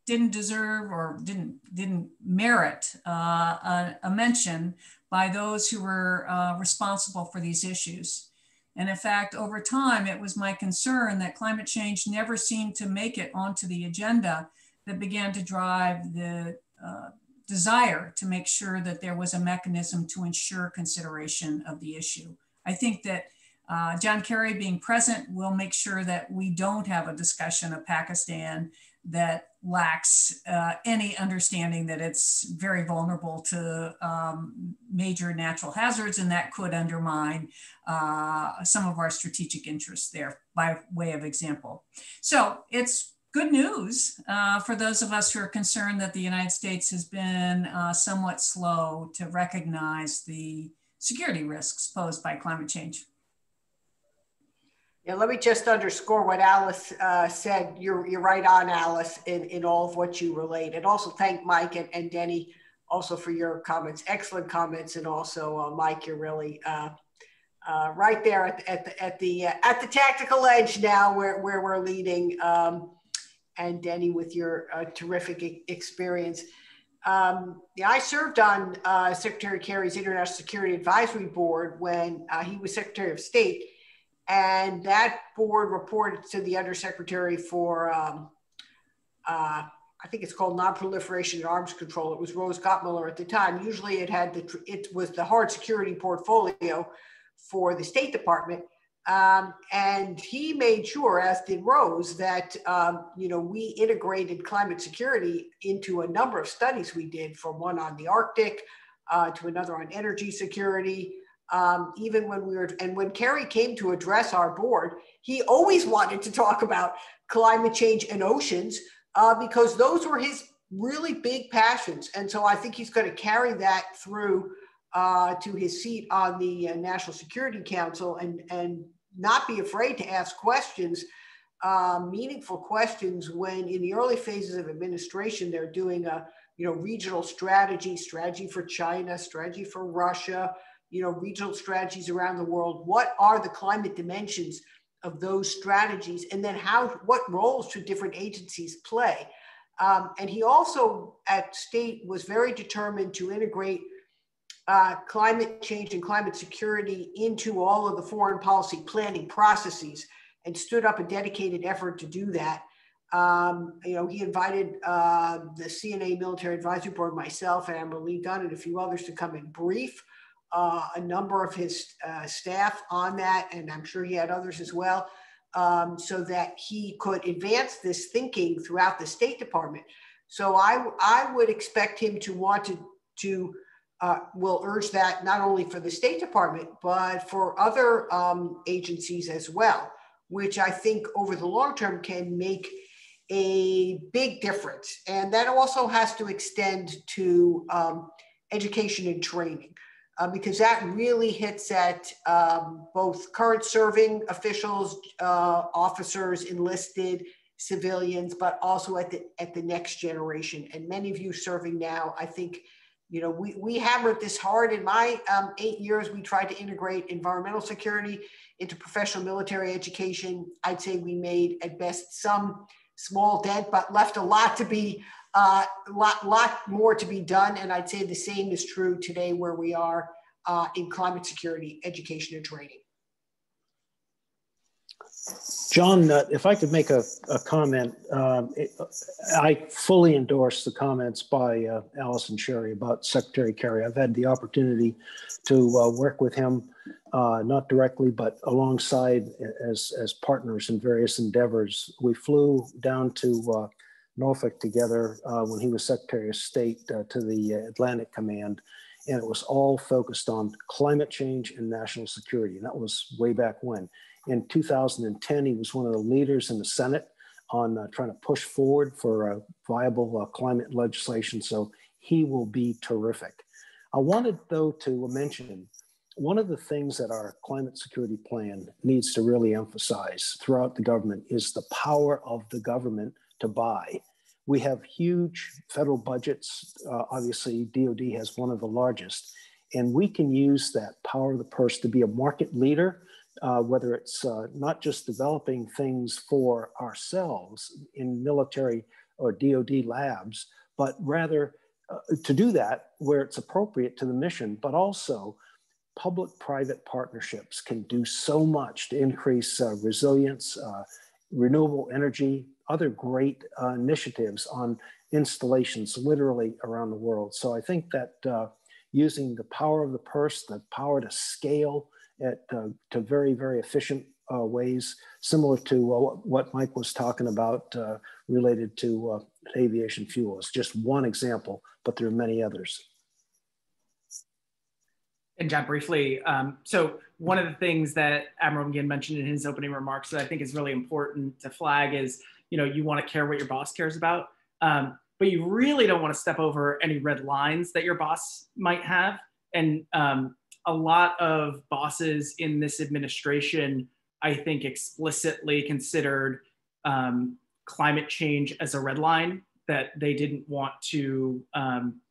didn't deserve or didn't didn't merit uh, a, a, mention by those who were uh, responsible for these issues. And in fact, over time, it was my concern that climate change never seemed to make it onto the agenda that began to drive the uh, desire to make sure that there was a mechanism to ensure consideration of the issue. I think that uh, John Kerry being present will make sure that we don't have a discussion of Pakistan that lacks uh, any understanding that it's very vulnerable to um, major natural hazards and that could undermine uh, some of our strategic interests there by way of example. So it's good news uh, for those of us who are concerned that the United States has been uh, somewhat slow to recognize the security risks posed by climate change. Yeah, let me just underscore what Alice uh, said. You're, you're right on, Alice, in, in all of what you relate. And also thank Mike and, and Denny also for your comments, excellent comments. And also, uh, Mike, you're really uh, uh, right there at, at the, at the, uh, at the tactical edge now where, where we're leading. Um, and Denny with your uh, terrific experience. Um, yeah, I served on Secretary Kerry's International Security Advisory Board when he was Secretary of State, and that board reported to the Undersecretary for, um, uh, I think it's called Non-Proliferation and Arms Control. It was Rose Gottemoeller at the time. Usually, it had the it was the hard security portfolio for the State Department. Um, and he made sure, as did Rose, that um, you know we integrated climate security into a number of studies we did, from one on the Arctic uh, to another on energy security. Um, even when we were, and when Kerry came to address our board, he always wanted to talk about climate change and oceans uh, because those were his really big passions. And so I think he's going to carry that through uh, to his seat on the uh, National Security Council and and not be afraid to ask questions, uh, meaningful questions when in the early phases of administration, they're doing a you know regional strategy, strategy for China, strategy for Russia, you know, regional strategies around the world. What are the climate dimensions of those strategies? And then how what roles should different agencies play? Um, and he also at state was very determined to integrate uh, climate change and climate security into all of the foreign policy planning processes and stood up a dedicated effort to do that. Um, you know, he invited uh, the CNA Military Advisory Board, myself, and Lee Gunn, and a few others to come and brief uh, a number of his uh, staff on that, and I'm sure he had others as well, um, so that he could advance this thinking throughout the State Department. So I, I would expect him to want to, to uh, will urge that not only for the State Department, but for other um, agencies as well, which I think over the long term can make a big difference. And that also has to extend to um, education and training. Uh, because that really hits at um, both current serving officials, uh, officers, enlisted, civilians, but also at the at the next generation. And many of you serving now, I think you know, we, we hammered this hard in my um, eight years. We tried to integrate environmental security into professional military education. I'd say we made at best some small dent, but left a lot to be, a uh, lot, lot more to be done. And I'd say the same is true today where we are uh, in climate security education and training. John, uh, if I could make a, a comment, um, it, I fully endorse the comments by uh, Alice and Sherri about Secretary Kerry. I've had the opportunity to uh, work with him, uh, not directly, but alongside as, as partners in various endeavors. We flew down to uh, Norfolk together uh, when he was Secretary of State to the Atlantic Command, and it was all focused on climate change and national security. And that was way back when. In 2010, he was one of the leaders in the Senate on uh, trying to push forward for a viable uh, climate legislation. So he will be terrific. I wanted, though, to mention one of the things that our climate security plan needs to really emphasize throughout the government is the power of the government to buy. We have huge federal budgets. Uh, obviously, DoD has one of the largest, and we can use that power of the purse to be a market leader uh, whether it's uh, not just developing things for ourselves in military or DoD labs, but rather uh, to do that where it's appropriate to the mission, but also public-private partnerships can do so much to increase uh, resilience, uh, renewable energy, other great uh, initiatives on installations literally around the world. So I think that using the power of the purse, the power to scale, at uh, to very very efficient uh, ways, similar to uh, what Mike was talking about uh, related to uh, aviation fuel. It's just one example, but there are many others. And John, briefly, um, so one of the things that Admiral McGinn mentioned in his opening remarks that I think is really important to flag is you know you want to care what your boss cares about um, but you really don't want to step over any red lines that your boss might have. And um, a lot of bosses in this administration i think explicitly considered um, climate change as a red line that they didn't want to um,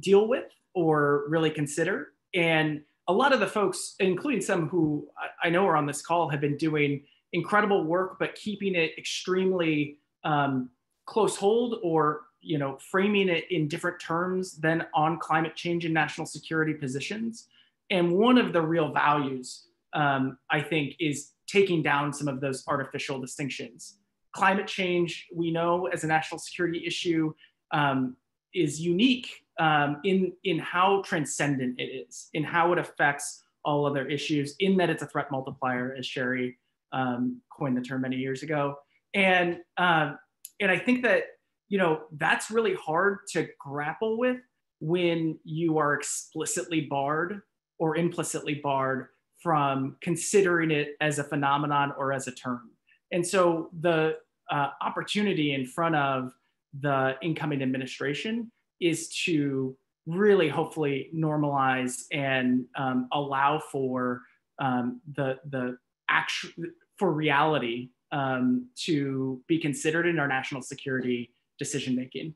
deal with or really consider. And a lot of the folks, including some who I know are on this call, have been doing incredible work, but keeping it extremely um, close hold or you know framing it in different terms than on climate change and national security positions. And one of the real values, um, I think, is taking down some of those artificial distinctions. Climate change, we know as a national security issue, um, is unique um, in in how transcendent it is, in how it affects all other issues, in that it's a threat multiplier, as Sherri um, coined the term many years ago, and um, and I think that you know that's really hard to grapple with when you are explicitly barred or implicitly barred from considering it as a phenomenon or as a term. And so the uh, opportunity in front of the incoming administration is to really hopefully normalize and um, allow for um, the the actual for reality um, to be considered in our national security decision making.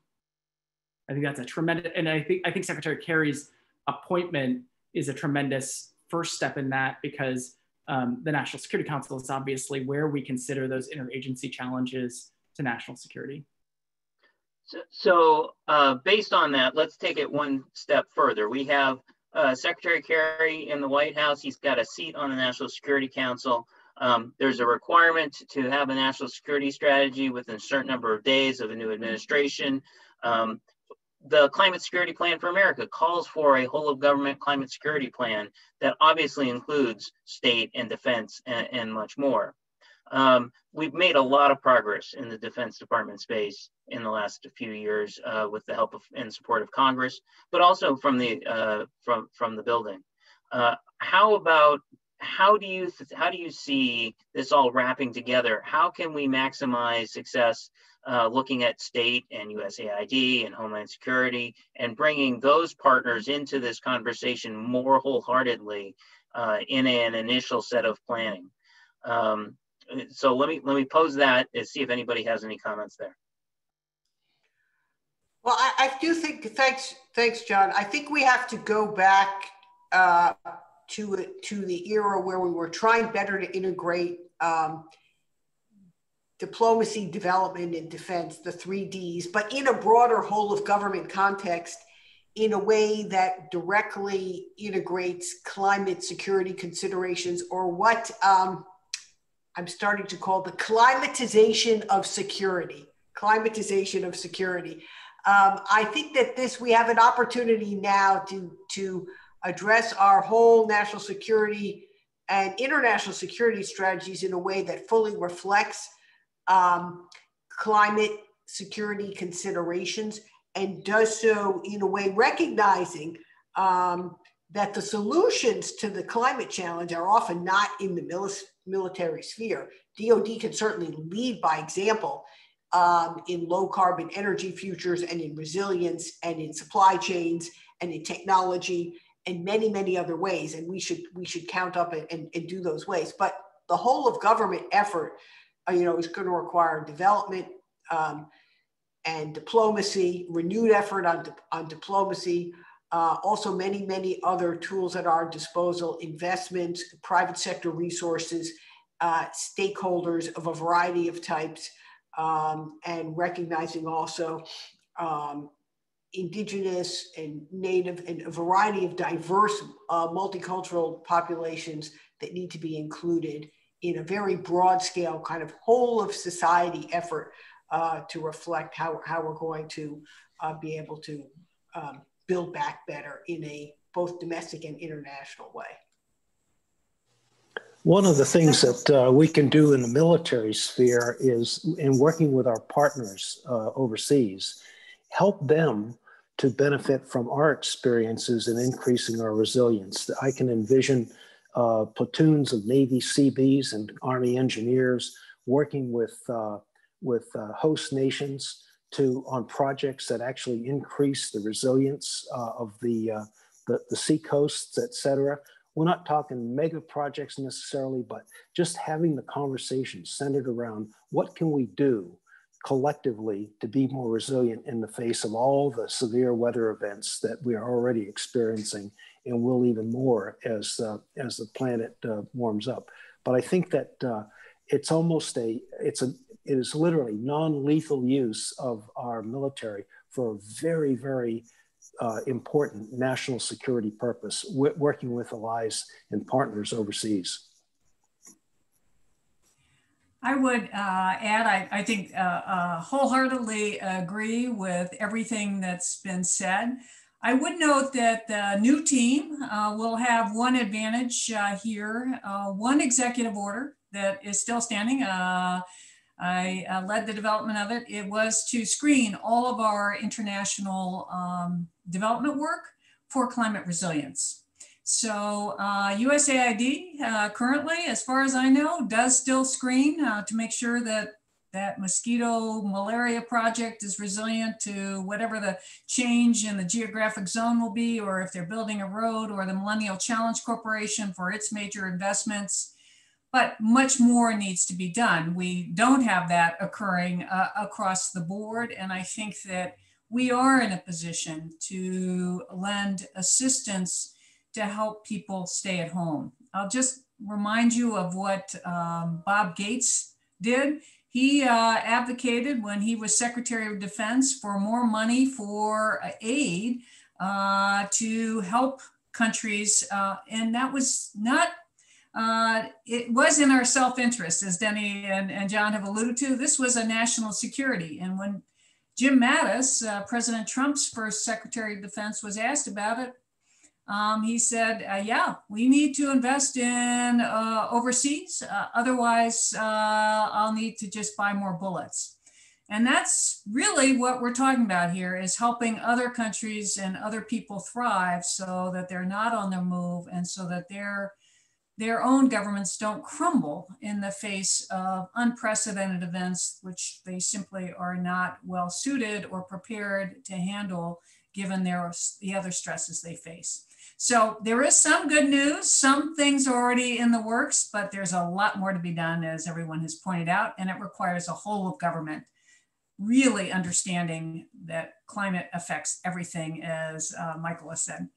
I think that's a tremendous, and I think I think Secretary Kerry's appointment is a tremendous first step in that because um, the National Security Council is obviously where we consider those interagency challenges to national security. So, so uh, based on that, let's take it one step further. We have uh, Secretary Kerry in the White House. He's got a seat on the National Security Council. Um, there's a requirement to have a national security strategy within a certain number of days of a new administration. Um, the Climate Security Plan for America calls for a whole of government climate security plan that obviously includes state and defense and, and much more. Um, we've made a lot of progress in the Defense Department space in the last few years uh, with the help of and support of Congress, but also from the uh, from from the building. Uh, how about how do you how do you see this all wrapping together? How can we maximize success uh, looking at state and USAID and Homeland Security and bringing those partners into this conversation more wholeheartedly uh, in an initial set of planning? Um, so let me let me pose that and see if anybody has any comments there. Well, I, I do think thanks thanks John. I think we have to go back uh, to to the era where we were trying better to integrate um, diplomacy, development, and defense, the three Ds, but in a broader whole of government context in a way that directly integrates climate security considerations or what um, I'm starting to call the climatization of security. Climatization of security. Um, I think that this we have an opportunity now to to address our whole national security and international security strategies in a way that fully reflects um, climate security considerations and does so in a way recognizing um, that the solutions to the climate challenge are often not in the military sphere. DoD can certainly lead by example um, in low carbon energy futures and in resilience and in supply chains and in technology and many many other ways. And we should we should count up and, and, and do those ways. But the whole of government effort uh, you know is going to require development um, and diplomacy renewed effort on, on diplomacy uh, also many, many other tools at our disposal, investments, private sector resources, uh, stakeholders of a variety of types, um, and recognizing also um, indigenous and native and a variety of diverse uh, multicultural populations that need to be included in a very broad scale kind of whole of society effort uh, to reflect how, how we're going to uh, be able to um, build back better in a both domestic and international way. One of the things that uh, we can do in the military sphere is in working with our partners uh, overseas, help them to benefit from our experiences in increasing our resilience. I can envision uh, platoons of Navy Seabees and Army engineers working with uh, with uh, host nations to on projects that actually increase the resilience uh, of the, the, the sea coasts, et cetera. We're not talking mega projects necessarily, but just having the conversation centered around what can we do collectively to be more resilient in the face of all the severe weather events that we are already experiencing and will even more as, uh, as the planet uh, warms up. But I think that uh, it's almost a, it's a, it is literally non-lethal use of our military for a very, very uh, important national security purpose, working with allies and partners overseas. I would uh, add, I, I think, uh, uh, wholeheartedly agree with everything that's been said. I would note that the new team uh, will have one advantage uh, here, uh, one executive order that is still standing. I led the development of it. It was to screen all of our international um, development work for climate resilience. So uh, USAID uh, currently, as far as I know, does still screen uh, to make sure that that mosquito malaria project is resilient to whatever the change in the geographic zone will be, or if they're building a road or the Millennium Challenge Corporation for its major investments. But much more needs to be done. We don't have that occurring uh, across the board. And I think that we are in a position to lend assistance to help people stay at home. I'll just remind you of what um, Bob Gates did. He uh, advocated when he was Secretary of Defense for more money for uh, aid uh, to help countries. Uh, and that was not, uh, it was in our self interest, as Denny and, and John have alluded to. This was a national security. And when Jim Mattis, uh, President Trump's first Secretary of Defense, was asked about it, um, he said, uh, yeah, we need to invest in uh, overseas. Uh, otherwise, uh, I'll need to just buy more bullets. And that's really what we're talking about here is helping other countries and other people thrive so that they're not on the move and so that their, their own governments don't crumble in the face of unprecedented events, which they simply are not well suited or prepared to handle given their, the other stresses they face. So there is some good news. Some things are already in the works, but there's a lot more to be done, as everyone has pointed out, and it requires a whole of government really understanding that climate affects everything, as uh, Michael has said.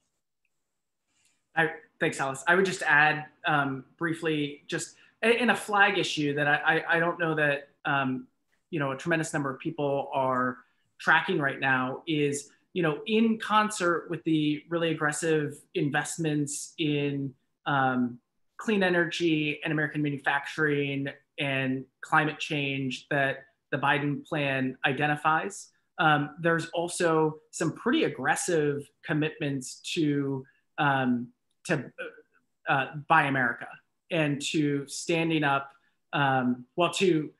I, thanks, Alice. I would just add um, briefly, just in a flag issue that I, I, I don't know that um, you know a tremendous number of people are tracking right now is you know, in concert with the really aggressive investments in um, clean energy and American manufacturing and climate change that the Biden plan identifies. Um, there's also some pretty aggressive commitments to um, to uh, buy America and to standing up, um, well, to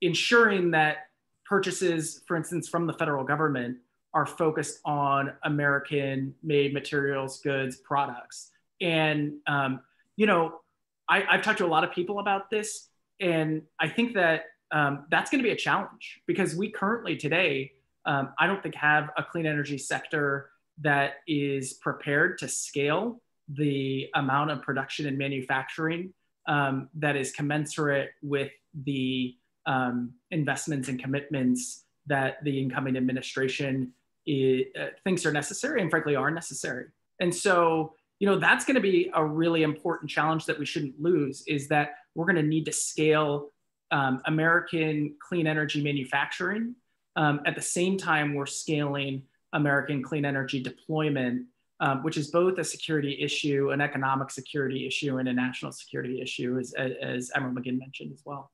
ensuring that purchases, for instance, from the federal government are focused on American made materials, goods, products. And, um, you know, I, have talked to a lot of people about this, and I think that um, that's going to be a challenge because we currently today, um, I don't think have a clean energy sector that is prepared to scale the amount of production and manufacturing um, that is commensurate with the um, investments and commitments that the incoming administration it, uh, thinks are necessary and frankly are necessary. And so, you know, that's going to be a really important challenge that we shouldn't lose is that we're going to need to scale um, American clean energy manufacturing. Um, at the same time, we're scaling American clean energy deployment, um, which is both a security issue, an economic security issue, and a national security issue, as, as Admiral McGinn mentioned as well.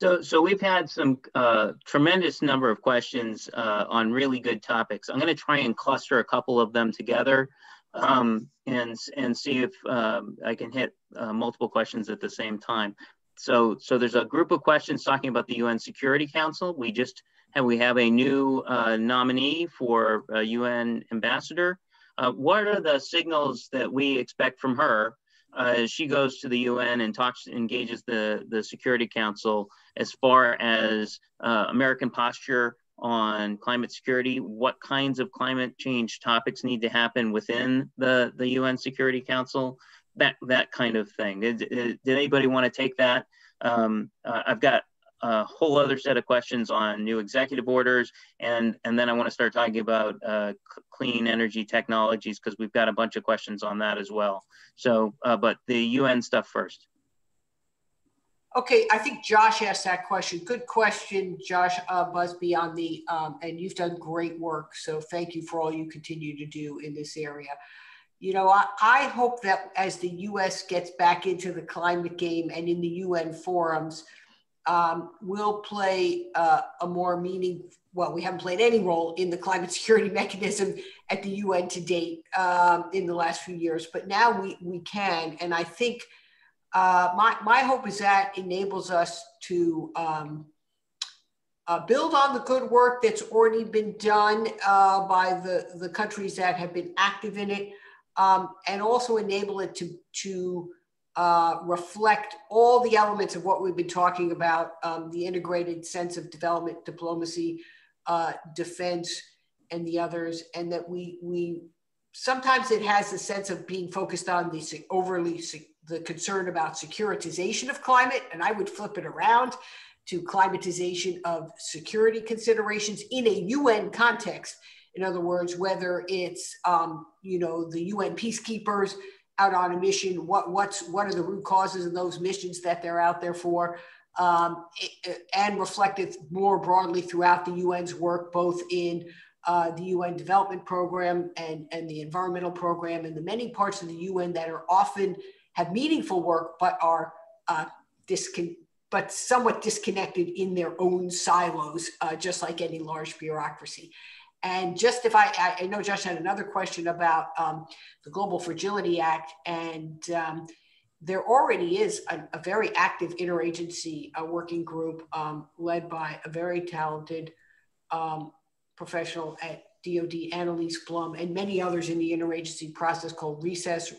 So, so we've had some uh, tremendous number of questions uh, on really good topics. I'm going to try and cluster a couple of them together um, and, and see if um, I can hit uh, multiple questions at the same time. So, so there's a group of questions talking about the UN Security Council. We just have, we have a new uh, nominee for UN ambassador. Uh, what are the signals that we expect from her uh, she goes to the UN and talks, engages the, the Security Council as far as uh, American posture on climate security, what kinds of climate change topics need to happen within the, the UN Security Council, that, that kind of thing. Did, did anybody want to take that? Um, uh, I've got a whole other set of questions on new executive orders, and, and then I want to start talking about uh, clean energy technologies because we've got a bunch of questions on that as well. So, uh, but the UN stuff first. Okay, I think Josh asked that question. Good question, Josh uh, Busby on the, um, and you've done great work. So thank you for all you continue to do in this area. You know, I, I hope that as the US gets back into the climate game and in the UN forums, um, we'll play uh, a more meaning, well, we haven't played any role in the climate security mechanism at the UN to date um, in the last few years, but now we, we can. And I think uh, my, my hope is that enables us to um, uh, build on the good work that's already been done uh, by the, the countries that have been active in it, um, and also enable it to, to uh, reflect all the elements of what we've been talking about um, the integrated sense of development, diplomacy, uh, defense, and the others, and that we, we sometimes it has a sense of being focused on the overly the concern about securitization of climate, and I would flip it around to climatization of security considerations in a UN context. In other words, whether it's um, you know the UN peacekeepers out on a mission, what what's what are the root causes of those missions that they're out there for, um, and reflected more broadly throughout the UN's work, both in uh, the UN Development Program and, and the Environmental Program, and the many parts of the UN that are often have meaningful work, but are uh, discon- but somewhat disconnected in their own silos, uh, just like any large bureaucracy. And just if I, I know Josh had another question about um, the Global Fragility Act, and um, there already is a, a, very active interagency working group um, led by a very talented um, professional at DoD, Annalise Blum, and many others in the interagency process called Recess,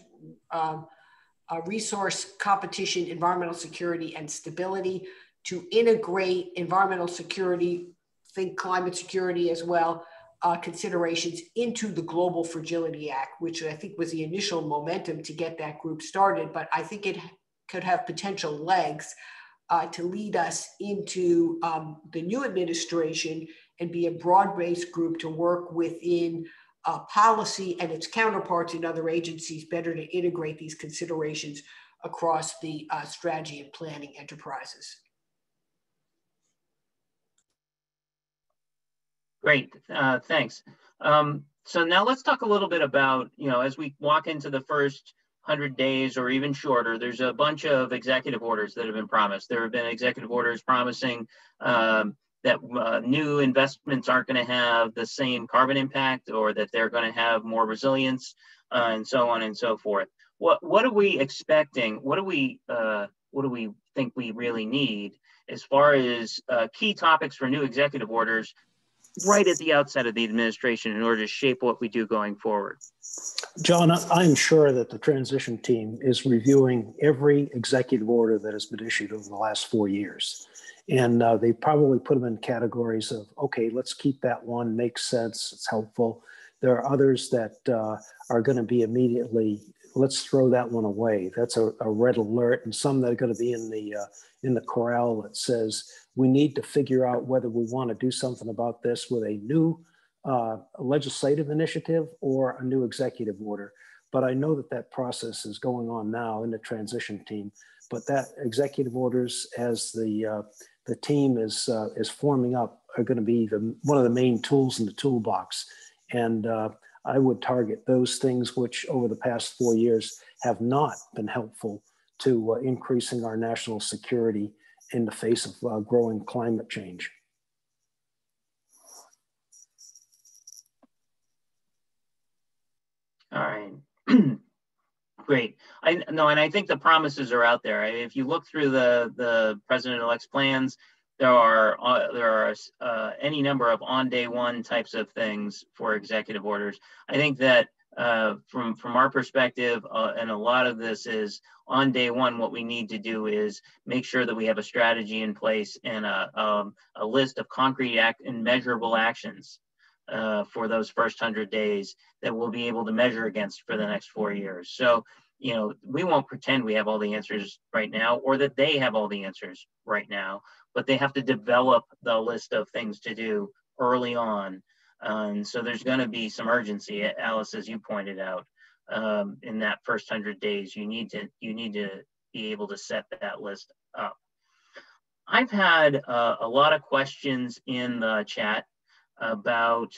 uh, resource competition, environmental security, and stability to integrate environmental security, think climate security as well, uh, considerations into the Global Fragility Act, which I think was the initial momentum to get that group started. But I think it could have potential legs uh, to lead us into um, the new administration and be a broad based group to work within uh, policy and its counterparts in other agencies better to integrate these considerations across the uh, strategy and planning enterprises. Great, uh, thanks. Um, so now let's talk a little bit about, you know, as we walk into the first 100 days or even shorter, there's a bunch of executive orders that have been promised. There have been executive orders promising um, that uh, new investments aren't going to have the same carbon impact or that they're going to have more resilience uh, and so on and so forth. What what are we expecting? What do we uh, what do we think we really need as far as uh, key topics for new executive orders right at the outset of the administration in order to shape what we do going forward? John, I'm sure that the transition team is reviewing every executive order that has been issued over the last four years. And uh, they probably put them in categories of, okay, let's keep that one, makes sense, it's helpful. There are others that uh, are going to be immediately, let's throw that one away. That's a, a red alert, and some that are going to be in the uh, in the corral that says we need to figure out whether we want to do something about this with a new uh, legislative initiative or a new executive order. But I know that that process is going on now in the transition team. But that executive orders, as the uh, the team is uh, is forming up are going to be the, one of the main tools in the toolbox. And uh, I would target those things which over the past four years have not been helpful to uh, increasing our national security in the face of uh, growing climate change. All right. Great. I no, and I think the promises are out there. If you look through the the president-elect's plans, there are uh, there are uh, any number of on day one types of things for executive orders. I think that uh, from from our perspective, uh, and a lot of this is on day one. What we need to do is make sure that we have a strategy in place and a um, a list of concrete act and measurable actions uh, for those first hundred days that we'll be able to measure against for the next four years. So you know, we won't pretend we have all the answers right now or that they have all the answers right now, but they have to develop the list of things to do early on and so there's going to be some urgency, Alice, as you pointed out, um, in that first hundred days. You need to you need to be able to set that list up. I've had uh, a lot of questions in the chat about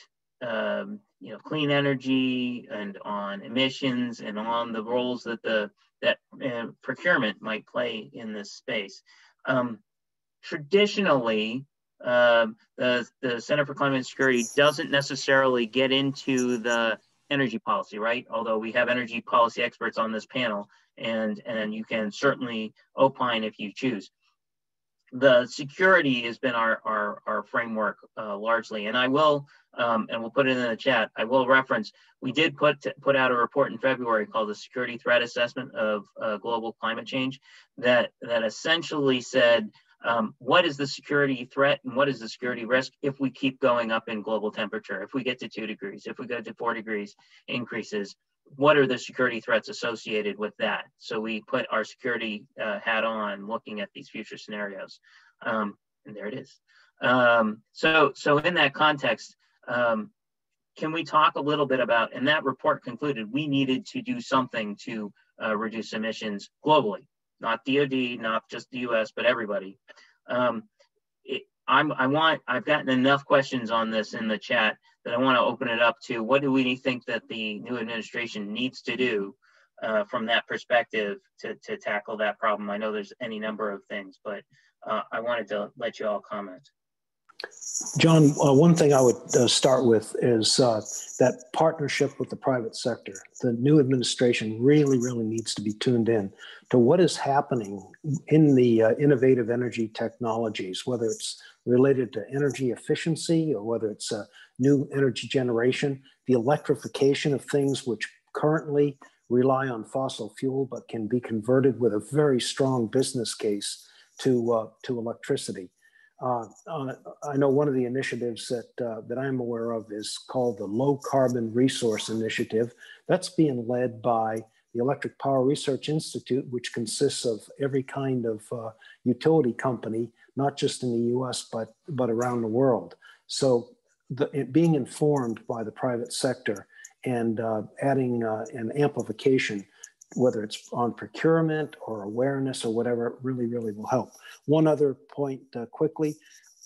um, you know clean energy and on emissions and on the roles that the that uh, procurement might play in this space. Um, traditionally, uh, the, the Center for Climate Security doesn't necessarily get into the energy policy, right? Although we have energy policy experts on this panel, and, and you can certainly opine if you choose. The security has been our, our, our framework uh, largely, and I will, um, and we'll put it in the chat, I will reference, we did put, put out a report in February called the Security Threat Assessment of uh, Global Climate Change that, that essentially said um, what is the security threat and what is the security risk if we keep going up in global temperature? If we get to two degrees, if we go to four degrees increases, what are the security threats associated with that? So we put our security uh, hat on looking at these future scenarios. Um, and there it is. Um, so, so in that context, um, can we talk a little bit about, and that report concluded we needed to do something to uh, reduce emissions globally not DoD, not just the U.S., but everybody. Um, it, I'm, I want, I've gotten enough questions on this in the chat that I want to open it up to what do we think that the new administration needs to do uh, from that perspective to, to tackle that problem. I know there's any number of things, but uh, I wanted to let you all comment. John, uh, one thing I would uh, start with is uh, that partnership with the private sector. The new administration really, really needs to be tuned in to what is happening in the uh, innovative energy technologies, whether it's related to energy efficiency or whether it's new energy generation, the electrification of things which currently rely on fossil fuel but can be converted with a very strong business case to, uh, to electricity. Uh, uh, I know one of the initiatives that, uh, that I'm aware of is called the Low Carbon Resource Initiative. That's being led by the Electric Power Research Institute, which consists of every kind of uh, utility company, not just in the US, but, but around the world. So the, being informed by the private sector and uh, adding an amplification whether it's on procurement or awareness or whatever, it really, really will help. One other point uh, quickly,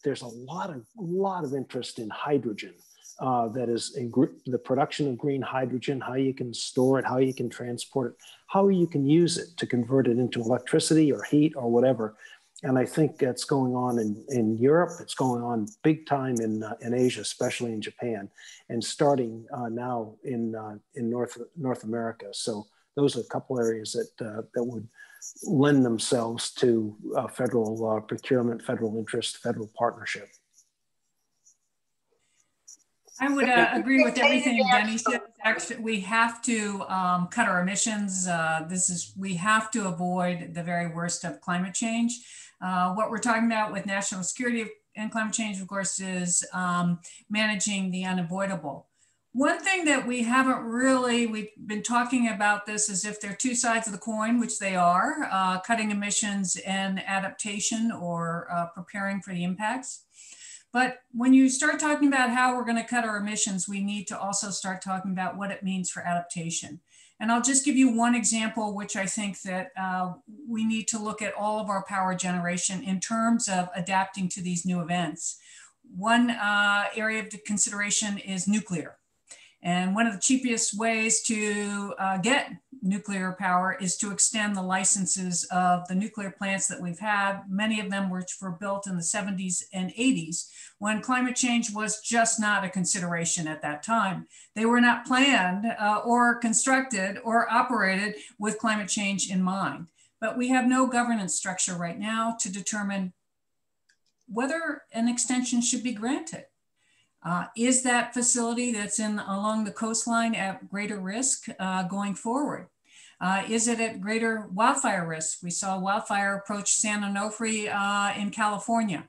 there's a lot of, lot of interest in hydrogen. Uh, that is in the production of green hydrogen, how you can store it, how you can transport it, how you can use it to convert it into electricity or heat or whatever. And I think that's going on in, in Europe. It's going on big time in, uh, in Asia, especially in Japan, and starting uh, now in, uh, in North, North America. So those are a couple areas that, uh, that would lend themselves to uh, federal uh, procurement, federal interest, federal partnership. I would uh, agree with everything Denny said. Actually, we have to um, cut our emissions. Uh, this is we have to avoid the very worst of climate change. Uh, what we're talking about with national security and climate change, of course, is um, managing the unavoidable. One thing that we haven't really, we've been talking about this as if they're two sides of the coin, which they are, uh, cutting emissions and adaptation or uh, preparing for the impacts. But when you start talking about how we're gonna cut our emissions, we need to also start talking about what it means for adaptation. And I'll just give you one example, which I think that uh, we need to look at all of our power generation in terms of adapting to these new events. One uh, area of consideration is nuclear. And one of the cheapest ways to uh, get nuclear power is to extend the licenses of the nuclear plants that we've had, many of them which were built in the 70s and 80s, when climate change was just not a consideration at that time. They were not planned uh, or constructed or operated with climate change in mind. But we have no governance structure right now to determine whether an extension should be granted. Uh, is that facility that's in along the coastline at greater risk uh, going forward? Uh, is it at greater wildfire risk? We saw wildfire approach San Onofre uh, in California.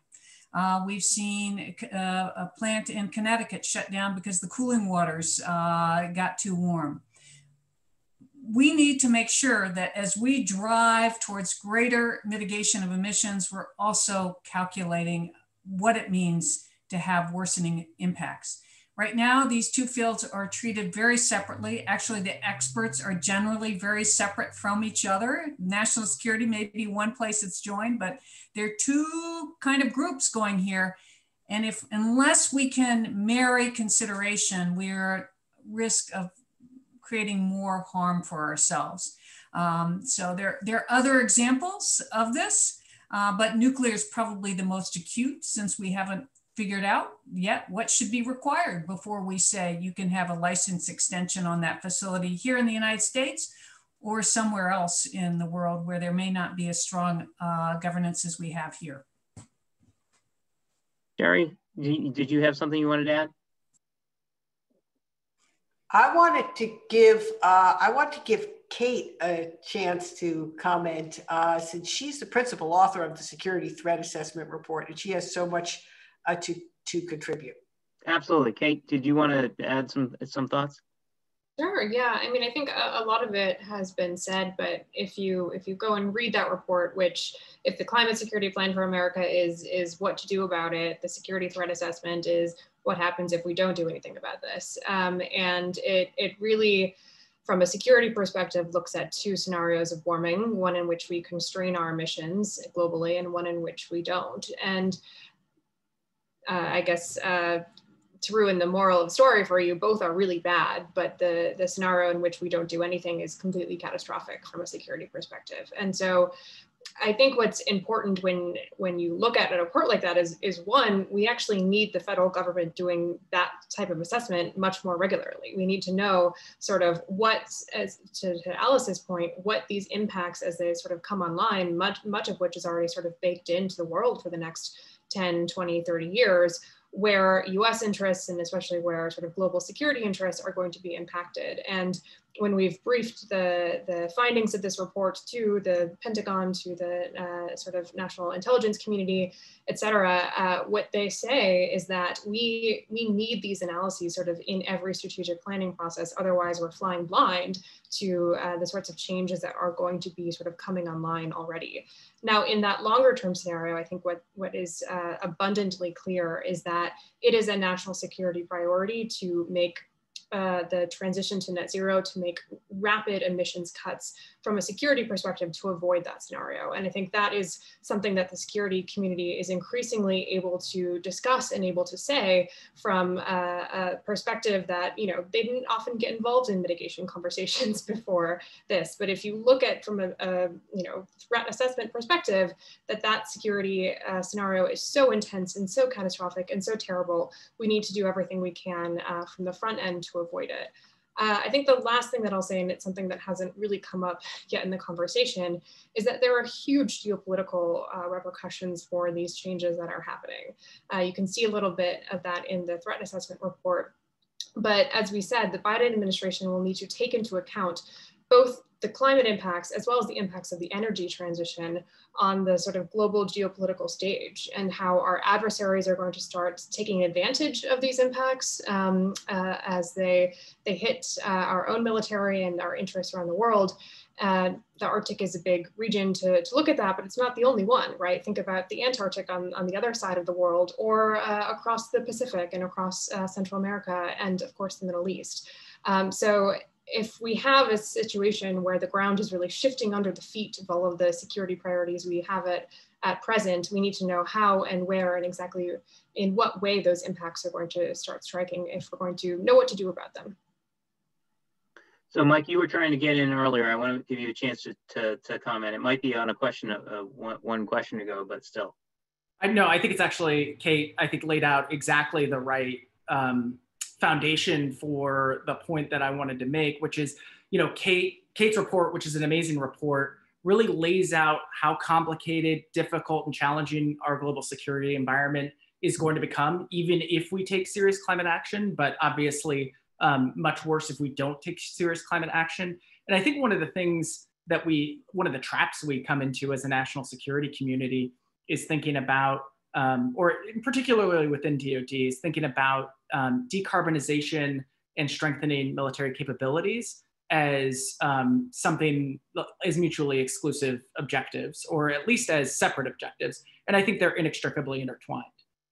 Uh, we've seen uh, a plant in Connecticut shut down because the cooling waters got too warm. We need to make sure that as we drive towards greater mitigation of emissions, we're also calculating what it means to have worsening impacts. Right now, these two fields are treated very separately. Actually, the experts are generally very separate from each other. National security may be one place it's joined, but there are two kind of groups going here. And if unless we can marry consideration, we're at risk of creating more harm for ourselves. Um, so there, there are other examples of this, uh, but nuclear is probably the most acute since we haven't figured out yet what should be required before we say you can have a license extension on that facility here in the United States or somewhere else in the world where there may not be as strong uh, governance as we have here. Sherri, did you have something you wanted to add? I wanted to give uh, I want to give Kate a chance to comment uh, since she's the principal author of the Security Threat Assessment Report and she has so much uh, to to contribute. Absolutely, Kate. Did you want to add some some thoughts? Sure. Yeah. I mean, I think a, a, lot of it has been said, but if you if you go and read that report, which if the climate security plan for America is is what to do about it, the security threat assessment is what happens if we don't do anything about this, um, and it it really from a security perspective, looks at two scenarios of warming, one in which we constrain our emissions globally and one in which we don't. And uh, I guess, uh, to ruin the moral of the story for you, both are really bad, but the, the scenario in which we don't do anything is completely catastrophic from a security perspective. And so I think what's important when when you look at a report like that is is one, we actually need the federal government doing that type of assessment much more regularly. We need to know sort of what, as to, to Alice's point, what these impacts as they sort of come online, much much of which is already sort of baked into the world for the next 10, 20, 30 years, where US interests and especially where sort of global security interests are going to be impacted. And when we've briefed the, the findings of this report to the Pentagon, to the uh, sort of national intelligence community, et cetera, uh, what they say is that we, we need these analyses sort of in every strategic planning process. Otherwise, we're flying blind to uh, the sorts of changes that are going to be sort of coming online already. Now, in that longer term scenario, I think what, what is uh, abundantly clear is that it is a national security priority to make uh, the transition to net zero to make rapid emissions cuts from a security perspective to avoid that scenario. And I think that is something that the security community is increasingly able to discuss and able to say from a, a perspective that, you know, they didn't often get involved in mitigation conversations before this. But if you look at from a, a you know, threat assessment perspective, that that security uh, scenario is so intense and so catastrophic and so terrible, we need to do everything we can uh, from the front end to avoid it. Uh, I think the last thing that I'll say, and it's something that hasn't really come up yet in the conversation, is that there are huge geopolitical uh, repercussions for these changes that are happening. Uh, you can see a little bit of that in the threat assessment report. But as we said, the Biden administration will need to take into account both the climate impacts as well as the impacts of the energy transition on the sort of global geopolitical stage and how our adversaries are going to start taking advantage of these impacts um, uh, as they, they hit uh, our own military and our interests around the world. Uh, the Arctic is a big region to, to look at that, but it's not the only one, right? Think about the Antarctic on, on the other side of the world or uh, across the Pacific and across uh, Central America and of course the Middle East. Um, so if we have a situation where the ground is really shifting under the feet of all of the security priorities we have it at present, we need to know how and where and exactly in what way those impacts are going to start striking if we're going to know what to do about them. So Mike, you were trying to get in earlier. I want to give you a chance to, to, to comment. It might be on a question, of, uh, one, one question ago, but still. I know, I think it's actually, Kate, I think laid out exactly the right um, foundation for the point that I wanted to make, which is, you know, Kate Kate's report, which is an amazing report, really lays out how complicated, difficult, and challenging our global security environment is going to become, even if we take serious climate action, but obviously um, much worse if we don't take serious climate action. And I think one of the things that we, one of the traps we come into as a national security community is thinking about, um, or particularly within DoDs, thinking about um, decarbonization and strengthening military capabilities as um, something as mutually exclusive objectives, or at least as separate objectives. And I think they're inextricably intertwined.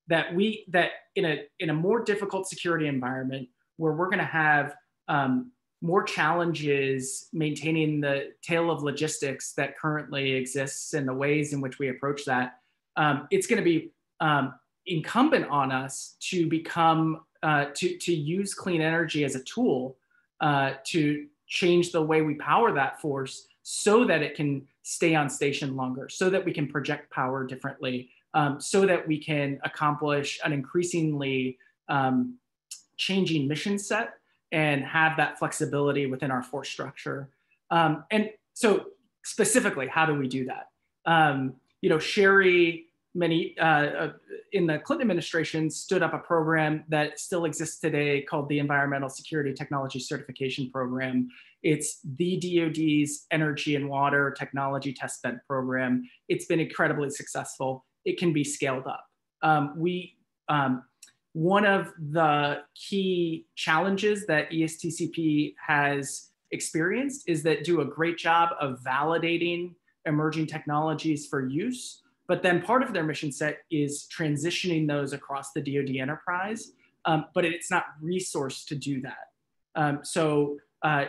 That we that in a in a more difficult security environment where we're going to have um, more challenges maintaining the tail of logistics that currently exists and the ways in which we approach that, um, it's going to be um, incumbent on us to become uh, to to use clean energy as a tool uh, to change the way we power that force so that it can stay on station longer, so that we can project power differently, um, so that we can accomplish an increasingly um, changing mission set and have that flexibility within our force structure. Um, and so specifically, how do we do that? Um, you know, Sherri many uh, uh, in the Clinton administration stood up a program that still exists today called the Environmental Security Technology Certification Program. It's the DoD's Energy and Water Technology Test Bed Program. It's been incredibly successful. It can be scaled up. Um, we um, one of the key challenges that ESTCP has experienced is that do a great job of validating emerging technologies for use but then part of their mission set is transitioning those across the DoD enterprise, um, but it's not resourced to do that. Um, so uh,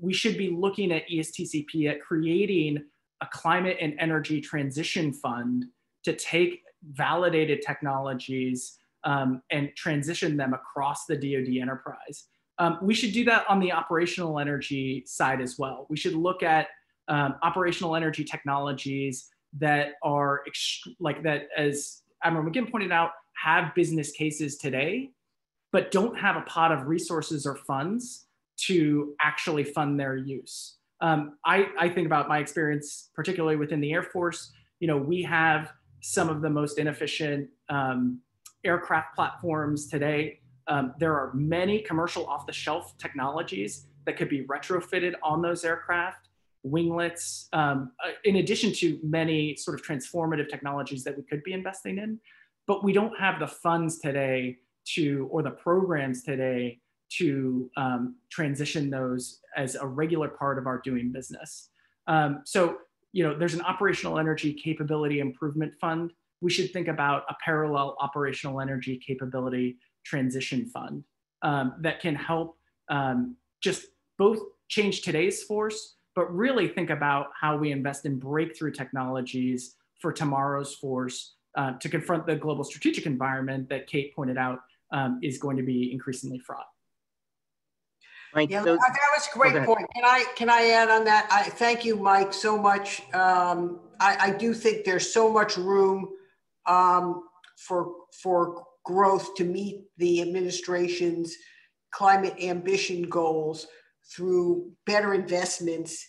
we should be looking at ESTCP at creating a climate and energy transition fund to take validated technologies um, and transition them across the DoD enterprise. Um, we should do that on the operational energy side as well. We should look at um, operational energy technologies that are like that, as Admiral McGinn pointed out, have business cases today, but don't have a pot of resources or funds to actually fund their use. Um, I, I think about my experience, particularly within the Air Force. You know, we have some of the most inefficient um, aircraft platforms today. Um, there are many commercial off-the-shelf technologies that could be retrofitted on those aircraft winglets, um, uh, in addition to many sort of transformative technologies that we could be investing in. But we don't have the funds today to, or the programs today to um, transition those as a regular part of our doing business. Um, so, you know, there's an operational energy capability improvement fund. We should think about a parallel operational energy capability transition fund um, that can help um, just both change today's force, but really think about how we invest in breakthrough technologies for tomorrow's force uh, to confront the global strategic environment that Kate pointed out um, is going to be increasingly fraught. Mike, yeah, those, that was a great point. Can I can I add on that? I thank you, Mike, so much. Um, I, I, do think there's so much room um, for for growth to meet the administration's climate ambition goals through better investments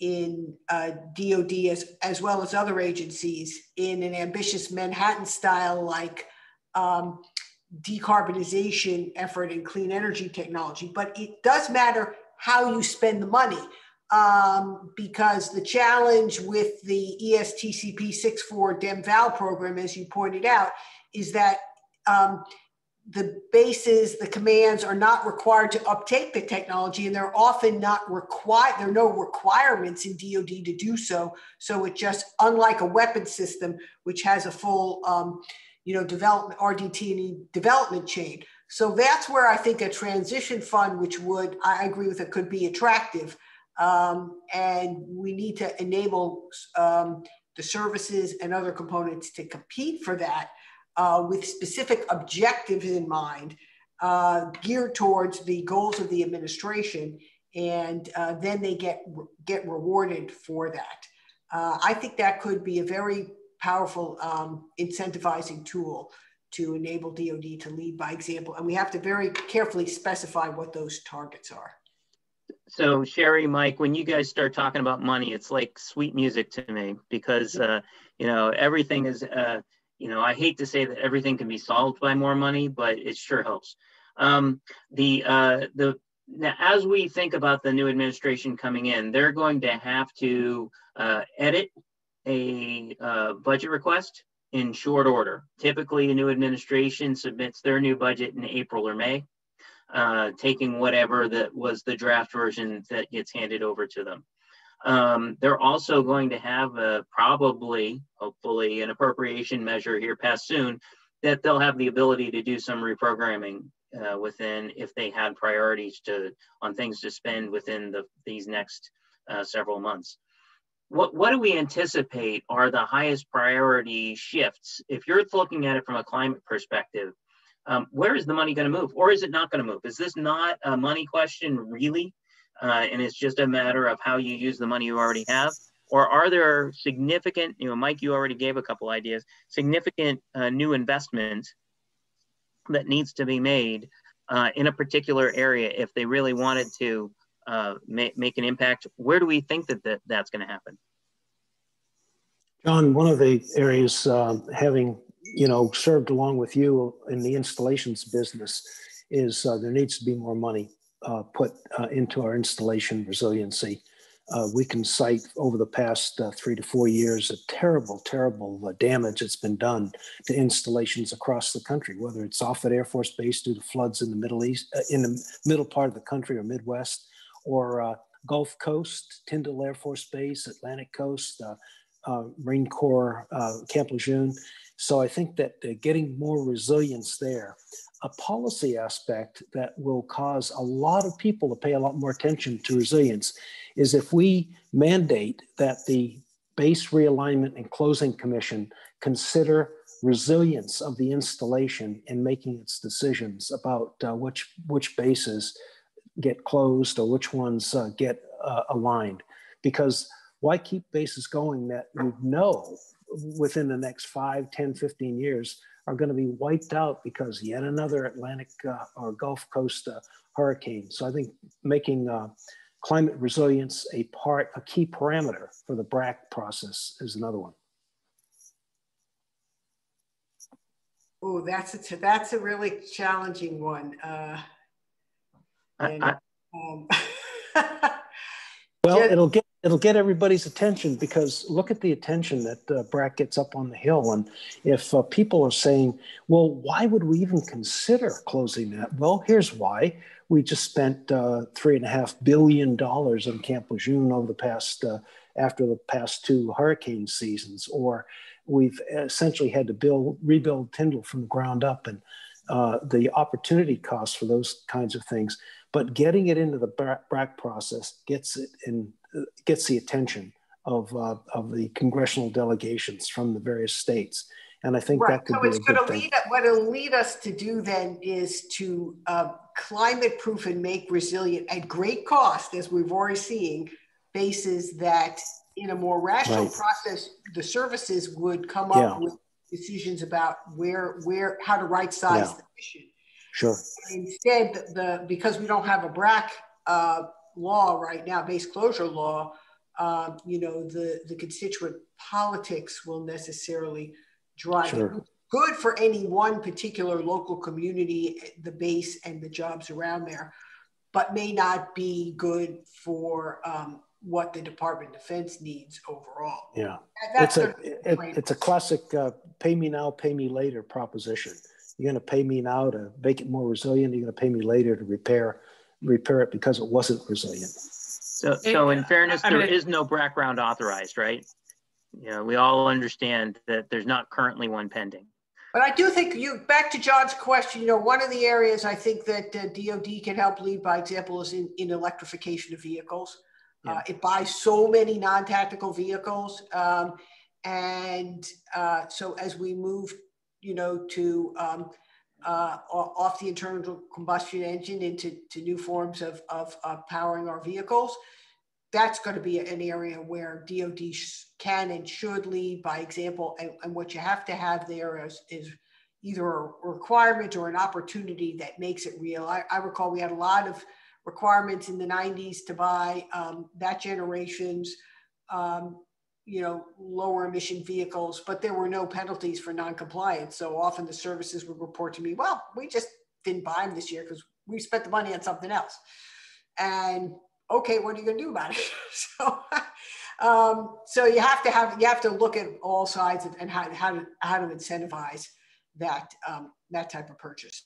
in uh, DoD as, as well as other agencies in an ambitious Manhattan style like um, decarbonization effort and clean energy technology. But it does matter how you spend the money um, because the challenge with the ESTCP 6.4 DEMVAL program, as you pointed out, is that um, the bases, the commands are not required to uptake the technology, and they're often not required. There are no requirements in DoD to do so. So it just, unlike a weapon system, which has a full, um, you know, development RDT&E development chain. So that's where I think a transition fund, which would, I agree with it, could be attractive. Um, and we need to enable um, the services and other components to compete for that uh, with specific objectives in mind, uh, geared towards the goals of the administration, and uh, then they get get rewarded for that. Uh, I think that could be a very powerful um, incentivizing tool to enable DoD to lead by example, and we have to very carefully specify what those targets are. So Sherri, Mike, when you guys start talking about money, it's like sweet music to me because uh, you know everything is uh, you know, I hate to say that everything can be solved by more money, but it sure helps. Um, the uh, the now, as we think about the new administration coming in, they're going to have to uh, edit a uh, budget request in short order. Typically, a new administration submits their new budget in April or May, uh, taking whatever that was the draft version that gets handed over to them. Um, they're also going to have a, probably, hopefully, an appropriation measure here passed soon that they'll have the ability to do some reprogramming uh, within if they had priorities to on things to spend within the, these next uh, several months. What, what do we anticipate are the highest priority shifts? If you're looking at it from a climate perspective, um, where is the money going to move or is it not going to move? Is this not a money question really? Uh, and it's just a matter of how you use the money you already have? Or are there significant, you know, Mike, you already gave a couple ideas, significant uh, new investment that needs to be made uh, in a particular area if they really wanted to uh, ma make an impact? Where do we think that, that that's going to happen? John, one of the areas um, having, you know, served along with you in the installations business is uh, there needs to be more money uh, put uh, into our installation resiliency. Uh, we can cite over the past uh, three to four years a terrible, terrible uh, damage that's been done to installations across the country, whether it's Offutt Air Force Base due to floods in the Middle East, uh, in the middle part of the country or Midwest, or Gulf Coast, Tyndall Air Force Base, Atlantic Coast, Marine Corps, Camp Lejeune. So I think that getting more resilience there a policy aspect that will cause a lot of people to pay a lot more attention to resilience is if we mandate that the base realignment and closing commission consider resilience of the installation in making its decisions about uh, which which bases get closed or which ones uh, get uh, aligned. Because why keep bases going that you know within the next 5 10 15 years are going to be wiped out because yet another Atlantic uh, or Gulf Coast uh, hurricane. So I think making uh, climate resilience a part, a key parameter for the BRAC process is another one. Oh, that's a that's a really challenging one. Uh, and, um, well, it'll get it'll get everybody's attention because look at the attention that uh, BRAC gets up on the hill. And if uh, people are saying, well, why would we even consider closing that? Well, here's why. We just spent uh, three and a half billion dollars on Camp Lejeune over the past, uh, after the past two hurricane seasons, or we've essentially had to build, rebuild Tyndall from the ground up and uh, the opportunity cost for those kinds of things. But getting it into the BRAC process gets it in gets the attention of, uh, of the congressional delegations from the various states. And I think right. that could so be it's going to lead what it'll lead us to do then is to uh, climate proof and make resilient at great cost, as we've already seen, bases that in a more rational right. process, the services would come up yeah. with decisions about where where how to right size yeah. the mission. Sure. Instead, the because we don't have a BRAC uh, law right now, base closure law, um, you know, the, the constituent politics will necessarily drive sure. it. Good for any one particular local community, the base and the jobs around there, but may not be good for um, what the Department of Defense needs overall. Yeah, That's it's a it, it's a classic uh, "pay me now, pay me later" proposition. You're going to pay me now to make it more resilient. You're going to pay me later to repair repair it because it wasn't resilient. So, so in fairness, there is no BRAC round authorized, right? You know, we all understand that there's not currently one pending. But I do think you back to John's question. You know, one of the areas I think that uh, DoD can help lead by example is in, in electrification of vehicles. Yeah. Uh, it buys so many non-tactical vehicles, um, and uh, so as we move, you know, to um, uh, off the internal combustion engine into to new forms of, of, of powering our vehicles. That's going to be an area where DoD can and should lead by example. And, and what you have to have there is, is either a requirement or an opportunity that makes it real. I, I recall we had a lot of requirements in the 90s to buy um, that generation's um, you know, lower emission vehicles, but there were no penalties for non-compliance. So often the services would report to me, well, we just didn't buy them this year because we spent the money on something else. And okay, what are you going to do about it? so, um, so you have to have you have to look at all sides and how, how to how to incentivize that um, that type of purchase.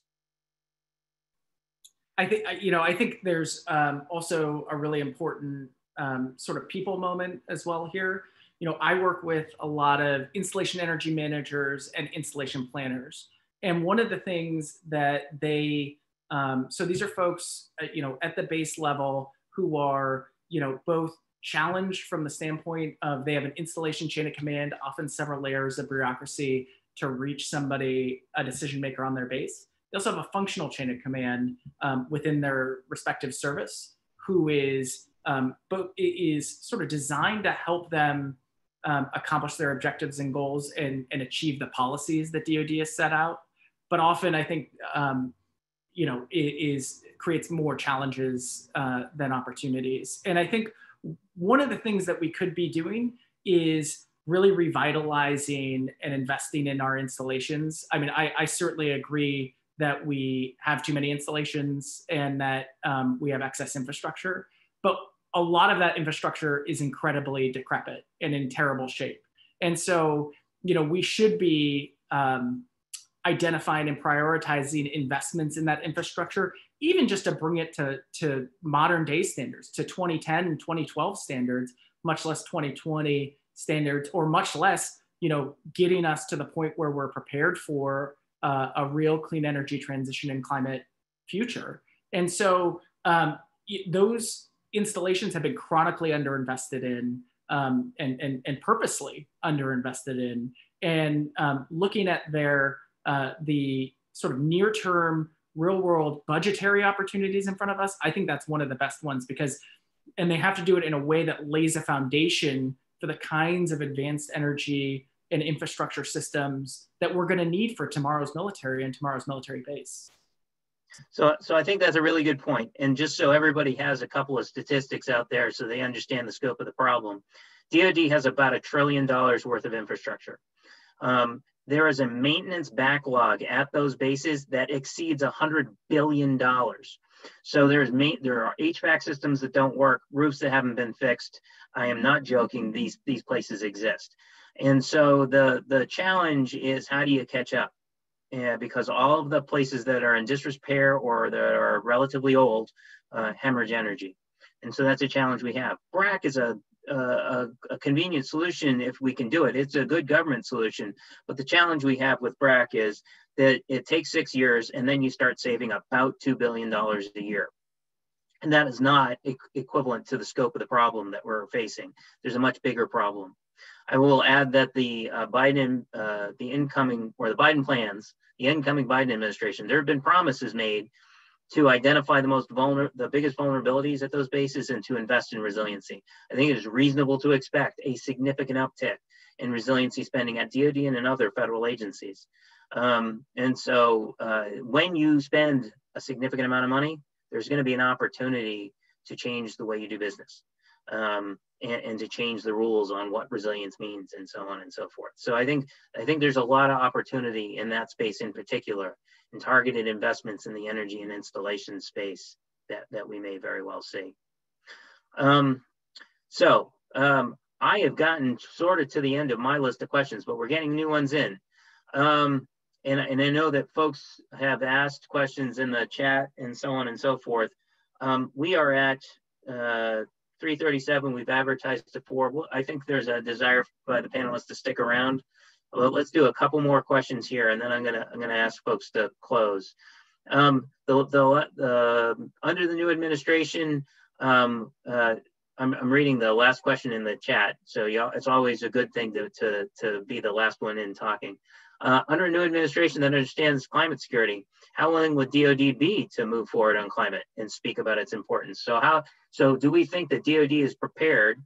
I think you know I think there's um, also a really important um, sort of people moment as well here. You know, I work with a lot of installation energy managers and installation planners, and one of the things that they um, so these are folks uh, you know at the base level who are you know both challenged from the standpoint of they have an installation chain of command, often several layers of bureaucracy to reach somebody, a decision maker on their base. They also have a functional chain of command um, within their respective service who is um, but is sort of designed to help them um, accomplish their objectives and goals and, and achieve the policies that DoD has set out. But often, I think um, you know it is creates more challenges uh, than opportunities. And I think one of the things that we could be doing is really revitalizing and investing in our installations. I mean, I, I certainly agree that we have too many installations and that um, we have excess infrastructure, but a lot of that infrastructure is incredibly decrepit and in terrible shape. And so, you know, we should be um, identifying and prioritizing investments in that infrastructure, even just to bring it to, to modern day standards, to 2010 and 2012 standards, much less 2020 standards, or much less, you know, getting us to the point where we're prepared for uh, a real clean energy transition and climate future. And so um, those installations have been chronically underinvested in um, and, and, and purposely underinvested in. And um, looking at their uh, the sort of near term real world budgetary opportunities in front of us, I think that's one of the best ones because, and they have to do it in a way that lays a foundation for the kinds of advanced energy and infrastructure systems that we're going to need for tomorrow's military and tomorrow's military base. So, so I think that's a really good point. And just so everybody has a couple of statistics out there so they understand the scope of the problem, DoD has about a trillion dollars worth of infrastructure. Um, there is a maintenance backlog at those bases that exceeds $100 billion. So there's there are HVAC systems that don't work, roofs that haven't been fixed. I am not joking. These these places exist, and so the the challenge is how do you catch up? Yeah, because all of the places that are in disrepair or that are relatively old uh, hemorrhage energy, and so that's a challenge we have. BRAC is a a, a, convenient solution if we can do it. It's a good government solution. But the challenge we have with BRAC is that it takes six years and then you start saving about $2 billion a year. And that is not equivalent to the scope of the problem that we're facing. There's a much bigger problem. I will add that the uh, Biden, uh, the incoming or the Biden plans, the incoming Biden administration, there have been promises made to identify the most vulnerable, the biggest vulnerabilities at those bases and to invest in resiliency. I think it is reasonable to expect a significant uptick in resiliency spending at DoD and in other federal agencies. Um, and so uh, when you spend a significant amount of money, there's going to be an opportunity to change the way you do business um, and, and, to change the rules on what resilience means and so on and so forth. So I think I think there's a lot of opportunity in that space in particular and targeted investments in the energy and installation space that, that we may very well see. Um, so um, I have gotten sort of to the end of my list of questions, but we're getting new ones in. Um, and, and I know that folks have asked questions in the chat and so on and so forth. Um, we are at uh, 337. We've advertised to four. Well, I think there's a desire by the panelists to stick around well, let's do a couple more questions here, and then I'm gonna I'm gonna ask folks to close. Um, the, the, under the new administration, um, uh, I'm, I'm reading the last question in the chat, so y'all, it's always a good thing to, to, to be the last one in talking. Uh, under a new administration that understands climate security, how willing would DoD be to move forward on climate and speak about its importance? So how so do we think that DoD is prepared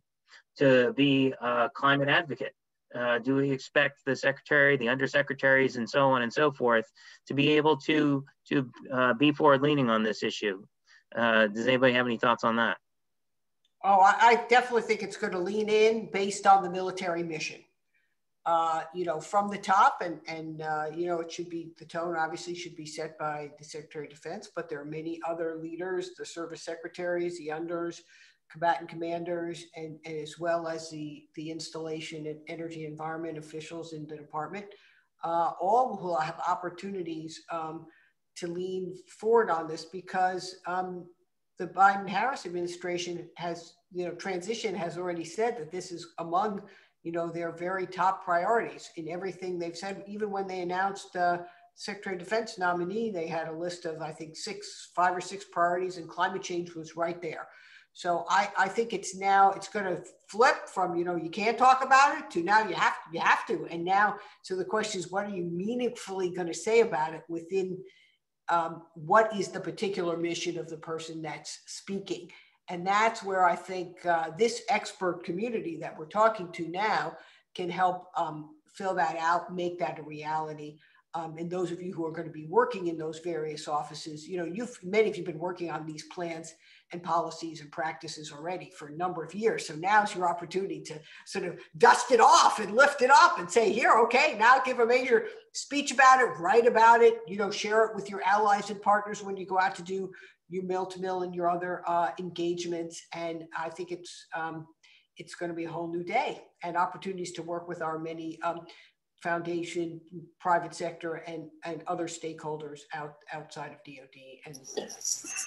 to be a climate advocate uh, do we expect the secretary, the undersecretaries, and so on and so forth to be able to to uh, be forward leaning on this issue? Uh, does anybody have any thoughts on that? Oh, I, I definitely think it's going to lean in based on the military mission. Uh, you know, from the top, and and uh, you know, it should be the tone. Obviously, should be set by the Secretary of Defense, but there are many other leaders, the service secretaries, the unders, combatant commanders, and, and as well as the the installation and energy environment officials in the department. Uh, all will have opportunities um, to lean forward on this because um, the Biden Harris administration has, you know, transition has already said that this is among, you know, their very top priorities in everything they've said. Even when they announced uh, Secretary of Defense nominee, they had a list of, I think, six, five or six priorities, and climate change was right there. So I, I think it's now it's going to flip from you know you can't talk about it to now you have you have to and now so the question is what are you meaningfully going to say about it within um, what is the particular mission of the person that's speaking. And that's where I think uh, this expert community that we're talking to now can help um, fill that out, make that a reality. Um, and those of you who are going to be working in those various offices, you know, you've many of you have been working on these plans and policies and practices already for a number of years. So now's your opportunity to sort of dust it off and lift it up and say, here, okay, now give a major speech about it, write about it, you know, share it with your allies and partners when you go out to do your mill to mill and your other uh, engagements. And I think it's um, it's going to be a whole new day and opportunities to work with our many um, foundation, private sector, and, and other stakeholders out, outside of DoD. And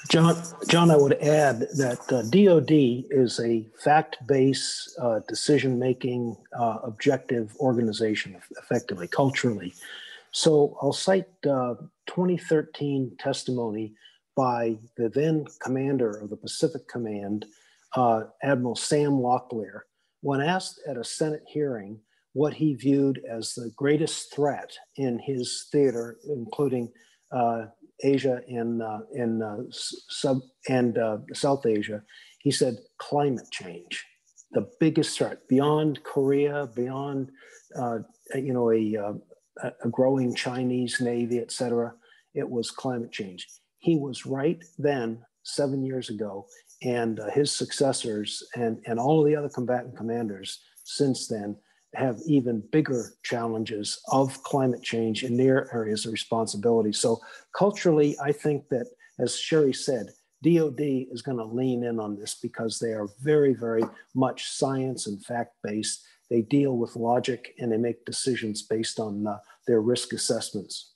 John, John, I would add that uh, DoD is a fact-based uh, decision-making uh, objective organization, effectively culturally. So I'll cite uh, 2013 testimony by the then commander of the Pacific Command, uh, Admiral Sam Locklear, when asked at a Senate hearing what he viewed as the greatest threat in his theater, including uh, Asia and, uh, and, uh, sub, and uh, South Asia. He said climate change, the biggest threat beyond Korea, beyond uh, you know a, a growing Chinese navy, et cetera. It was climate change. He was right then, seven years ago, and his successors and, and all of the other combatant commanders since then have even bigger challenges of climate change in their areas of responsibility. So culturally, I think that, as Sherri said, DOD is going to lean in on this because they are very, very much science and fact-based. They deal with logic and they make decisions based on uh, their risk assessments.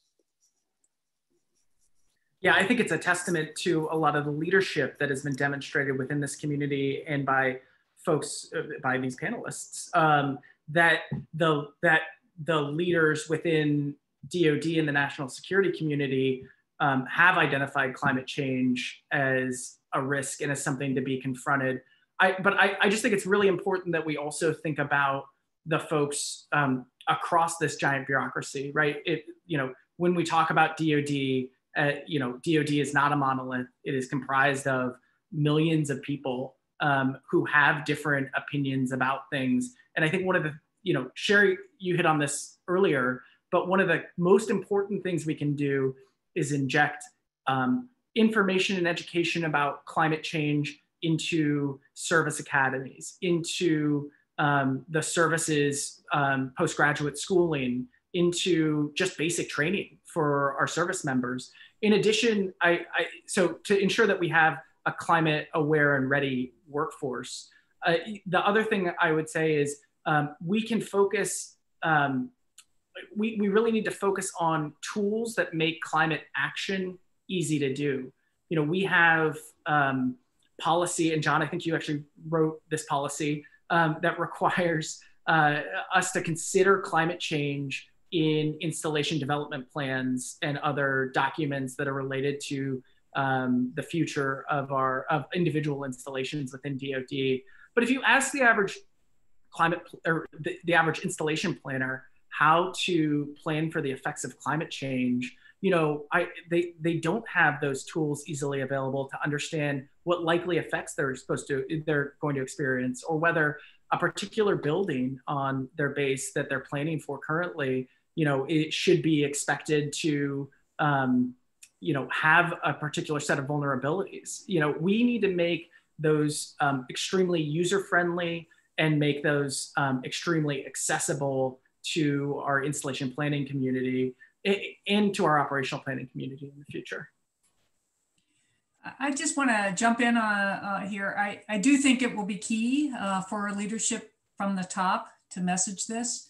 Yeah, I think it's a testament to a lot of the leadership that has been demonstrated within this community and by folks, uh, by these panelists. Um, that the that the leaders within DoD and the national security community um, have identified climate change as a risk and as something to be confronted. I, but I, I just think it's really important that we also think about the folks um, across this giant bureaucracy, right? It, you know, when we talk about DoD, uh, you know, DoD is not a monolith. It is comprised of millions of people um, who have different opinions about things. And I think one of the, you know, Sherri, you hit on this earlier, but one of the most important things we can do is inject um, information and education about climate change into service academies, into um, the services um, postgraduate schooling, into just basic training for our service members. In addition, I, I so to ensure that we have a climate aware and ready workforce. Uh, the other thing I would say is um, we can focus, um, we, we really need to focus on tools that make climate action easy to do. You know, we have um, policy, and John, I think you actually wrote this policy um, that requires uh, us to consider climate change in installation development plans and other documents that are related to um, the future of our of individual installations within DoD. But if you ask the average climate or the, the average installation planner how to plan for the effects of climate change, you know, I they they don't have those tools easily available to understand what likely effects they're supposed to they're going to experience, or whether a particular building on their base that they're planning for currently, you know, it should be expected to um, you know have a particular set of vulnerabilities you know we need to make those um, extremely user friendly and make those um, extremely accessible to our installation planning community and to our operational planning community in the future. I just want to jump in uh, uh, here. I, I do think it will be key uh, for leadership from the top to message this.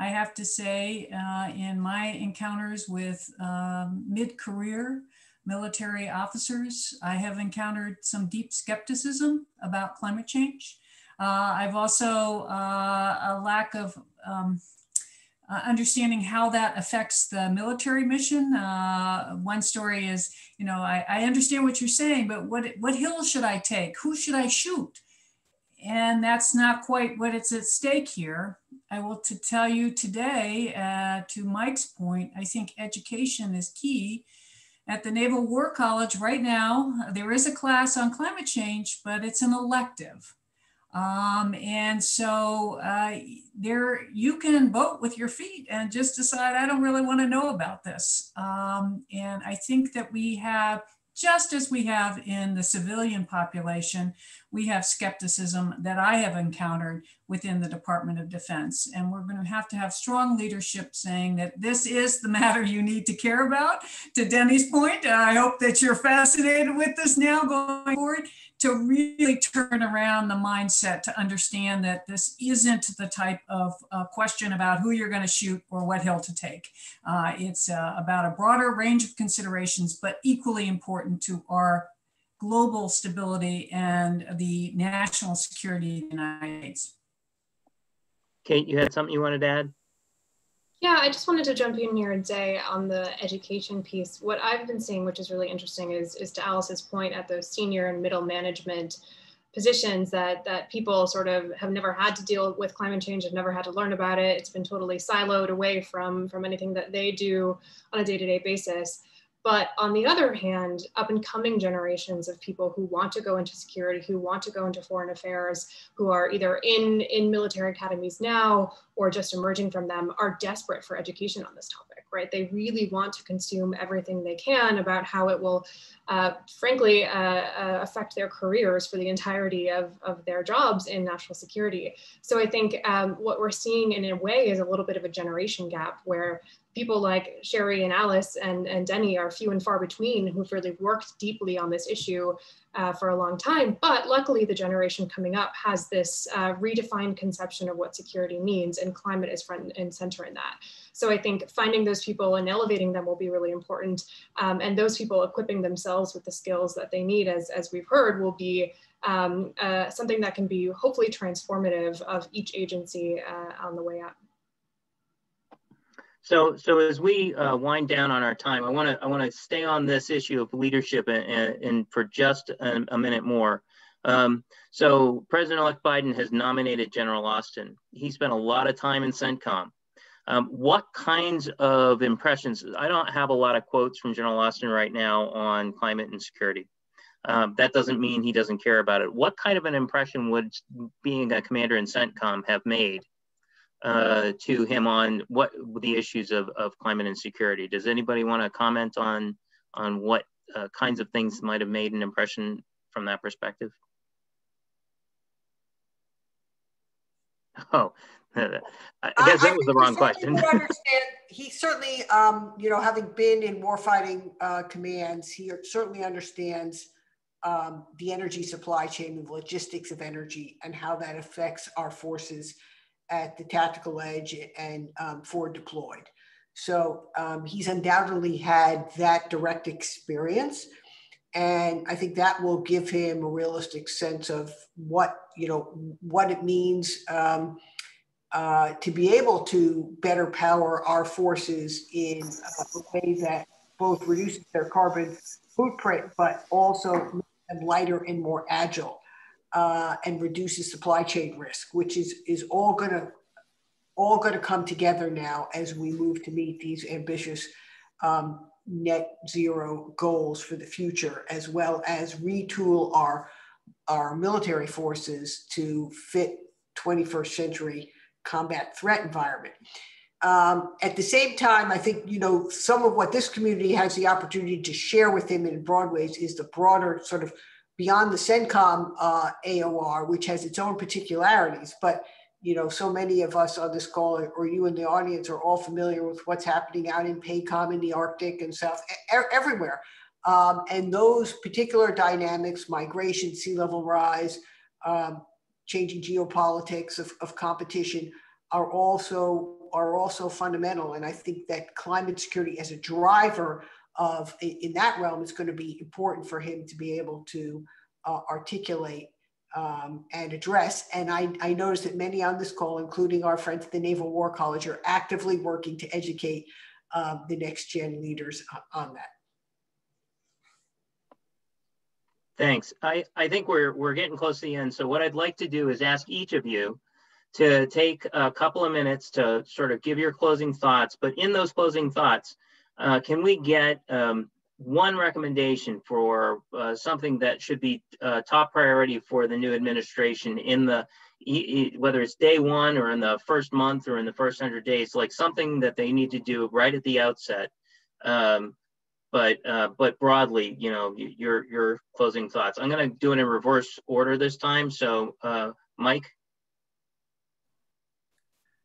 I have to say, uh, in my encounters with um, mid career military officers, I have encountered some deep skepticism about climate change. Uh, I've also uh, a lack of um, uh, understanding how that affects the military mission. Uh, one story is, you know, I, I, understand what you're saying, but what, what hill should I take? Who should I shoot? And that's not quite what it's at stake here. I will to tell you today, uh, to Mike's point, I think education is key. At the Naval War College right now, there is a class on climate change, but it's an elective. Um, and so uh, there you can vote with your feet and just decide, I don't really want to know about this. Um, and I think that we have, just as we have in the civilian population, we have skepticism that I have encountered within the Department of Defense. And we're going to have to have strong leadership saying that this is the matter you need to care about. To Denny's point, I hope that you're fascinated with this now going forward to really turn around the mindset to understand that this isn't the type of uh, question about who you're going to shoot or what hill to take. Uh, it's uh, about a broader range of considerations, but equally important to our global stability and the national security of the United States. Kate, you had something you wanted to add? Yeah, I just wanted to jump in here and say on the education piece, what I've been seeing, which is really interesting, is, is to Alice's point at those senior and middle management positions that that people sort of have never had to deal with climate change, have never had to learn about it. It's been totally siloed away from from anything that they do on a day-to-day -day basis. But on the other hand, up and coming generations of people who want to go into security, who want to go into foreign affairs, who are either in, in military academies now or just emerging from them are desperate for education on this topic, right? They really want to consume everything they can about how it will, uh, frankly, uh, uh, affect their careers for the entirety of, of their jobs in national security. So I think um, what we're seeing in a way is a little bit of a generation gap where people like Sherri and Alice and, and Denny are few and far between who've really worked deeply on this issue uh, for a long time. But luckily, the generation coming up has this uh, redefined conception of what security means, and climate is front and center in that. So I think finding those people and elevating them will be really important. Um, and those people equipping themselves with the skills that they need, as, as we've heard, will be um, uh, something that can be hopefully transformative of each agency uh, on the way up. So, so as we uh, wind down on our time, I want to I want to stay on this issue of leadership and, for just a, a minute more. Um, so, President-elect Biden has nominated General Austin. He spent a lot of time in CENTCOM. Um, what kinds of impressions? I don't have a lot of quotes from General Austin right now on climate and security. Um, that doesn't mean he doesn't care about it. What kind of an impression would being a commander in CENTCOM have made uh, to him on what the issues of, of climate insecurity. Does anybody want to comment on on what uh, kinds of things might have made an impression from that perspective? Oh, I guess that was the wrong question. he certainly, um, you know, having been in warfighting uh, commands, he certainly understands um, the energy supply chain and the logistics of energy and how that affects our forces at the tactical edge and um, forward deployed. So um, he's undoubtedly had that direct experience. And I think that will give him a realistic sense of what, you know, what it means um, uh, to be able to better power our forces in a way that both reduces their carbon footprint, but also makes them lighter and more agile uh, and reduces supply chain risk, which is is all going to all going to come together now as we move to meet these ambitious um, net zero goals for the future, as well as retool our our military forces to fit 21st century combat threat environment. Um, at the same time, I think you know some of what this community has the opportunity to share with him in broad ways is the broader sort of beyond the CENTCOM uh, AOR, which has its own particularities, but you know, so many of us on this call, or you in the audience, are all familiar with what's happening out in PACOM in the Arctic and South, everywhere. Um, and those particular dynamics, migration, sea level rise, um, changing geopolitics of, of competition, are also are also fundamental. And I think that climate security as a driver of in that realm is going to be important for him to be able to uh, articulate um, and address. And I, I noticed that many on this call, including our friends at the Naval War College, are actively working to educate um, the next gen leaders on that. Thanks. I, I think we're, we're getting close to the end. So what I'd like to do is ask each of you to take a couple of minutes to sort of give your closing thoughts. But in those closing thoughts, uh, can we get um, one recommendation for uh, something that should be uh, top priority for the new administration in the whether it's day one or in the first month or in the first 100 days like something that they need to do right at the outset um, but uh, but broadly you know your your closing thoughts. I'm going to do it in reverse order this time. So uh, mike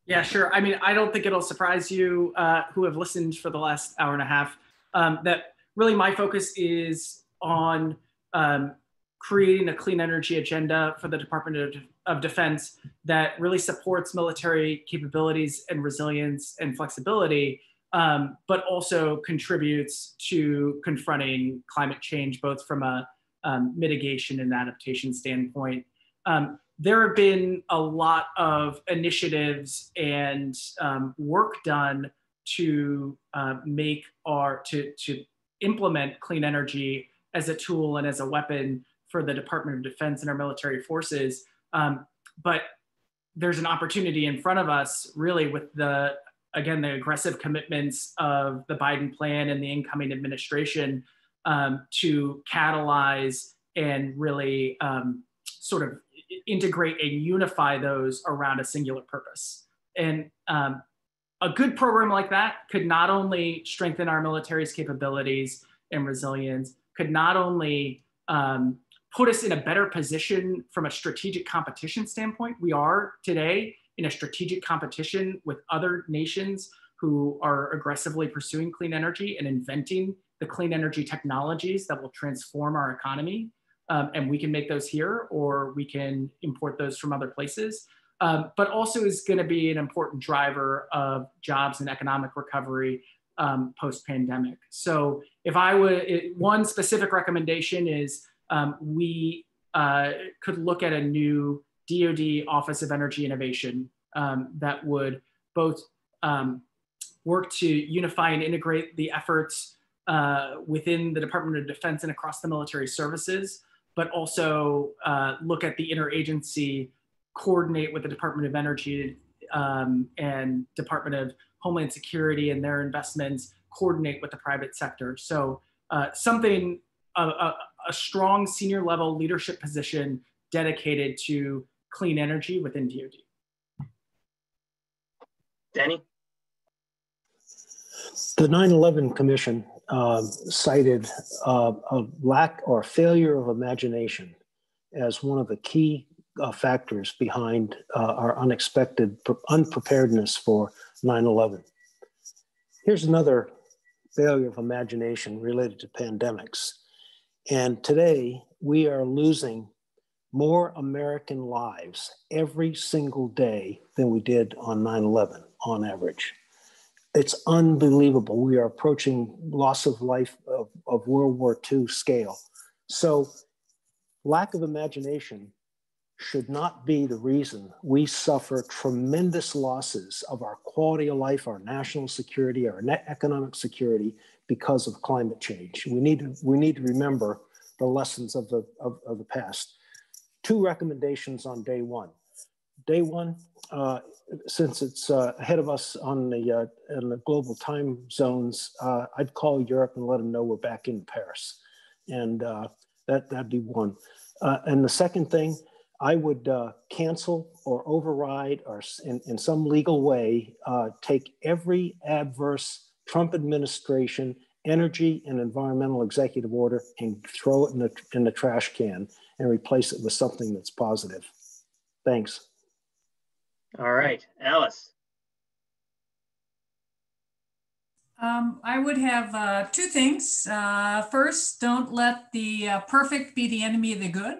yeah sure i mean i don't think it'll surprise you uh, who have listened for the last hour and a half um, that really my focus is on um, creating a clean energy agenda for the Department of, of Defense that really supports military capabilities and resilience and flexibility, um, but also contributes to confronting climate change, both from a um, mitigation and adaptation standpoint. Um, there have been a lot of initiatives and um, work done to uh, make our to to implement clean energy as a tool and as a weapon for the Department of Defense and our military forces. Um, but there's an opportunity in front of us, really, with the again the aggressive commitments of the Biden plan and the incoming administration um, to catalyze and really um, sort of integrate and unify those around a singular purpose. And um, a good program like that could not only strengthen our military's capabilities and resilience, could not only um, put us in a better position from a strategic competition standpoint. We are today in a strategic competition with other nations who are aggressively pursuing clean energy and inventing the clean energy technologies that will transform our economy. Um, and we can make those here or we can import those from other places um, but also is going to be an important driver of jobs and economic recovery um, post pandemic. So, if I would, one specific recommendation is um, we uh, could look at a new DoD Office of Energy Innovation um, that would both um, work to unify and integrate the efforts uh, within the Department of Defense and across the military services, but also uh, look at the interagency coordinate with the Department of Energy um, and Department of Homeland Security and their investments, coordinate with the private sector. So uh, something, a, a, a, strong senior level leadership position dedicated to clean energy within DoD. Danny? The 9-11 Commission uh, cited uh, a lack or failure of imagination as one of the key uh, factors behind uh, our unexpected unpreparedness for 9-11. Here's another failure of imagination related to pandemics. And today we are losing more American lives every single day than we did on 9-11 on average. It's unbelievable. We are approaching loss of life of, of World War II scale. So lack of imagination should not be the reason we suffer tremendous losses of our quality of life, our national security, our net economic security because of climate change. We need to, we need to remember the lessons of the, of, of the past. Two recommendations on day one. Day one, uh, since it's uh, ahead of us on the, uh, in the global time zones, uh, I'd call Europe and let them know we're back in Paris. And uh, that, that'd be one. Uh, and the second thing, I would cancel or override or in, in some legal way take every adverse Trump administration energy and environmental executive order and throw it in the, in the trash can and replace it with something that's positive. Thanks. All right, Alice. Um, I would have uh, two things. Uh, first, don't let the uh, perfect be the enemy of the good.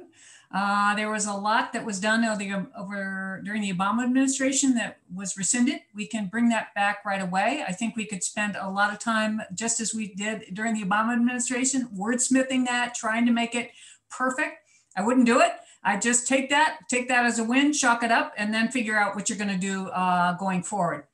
Uh, there was a lot that was done over, the, over, during the Obama administration that was rescinded. We can bring that back right away. I think we could spend a lot of time, just as we did during the Obama administration, wordsmithing that, trying to make it perfect. I wouldn't do it. I just take that, take that as a win, chalk it up, and then figure out what you're going to do uh, going forward.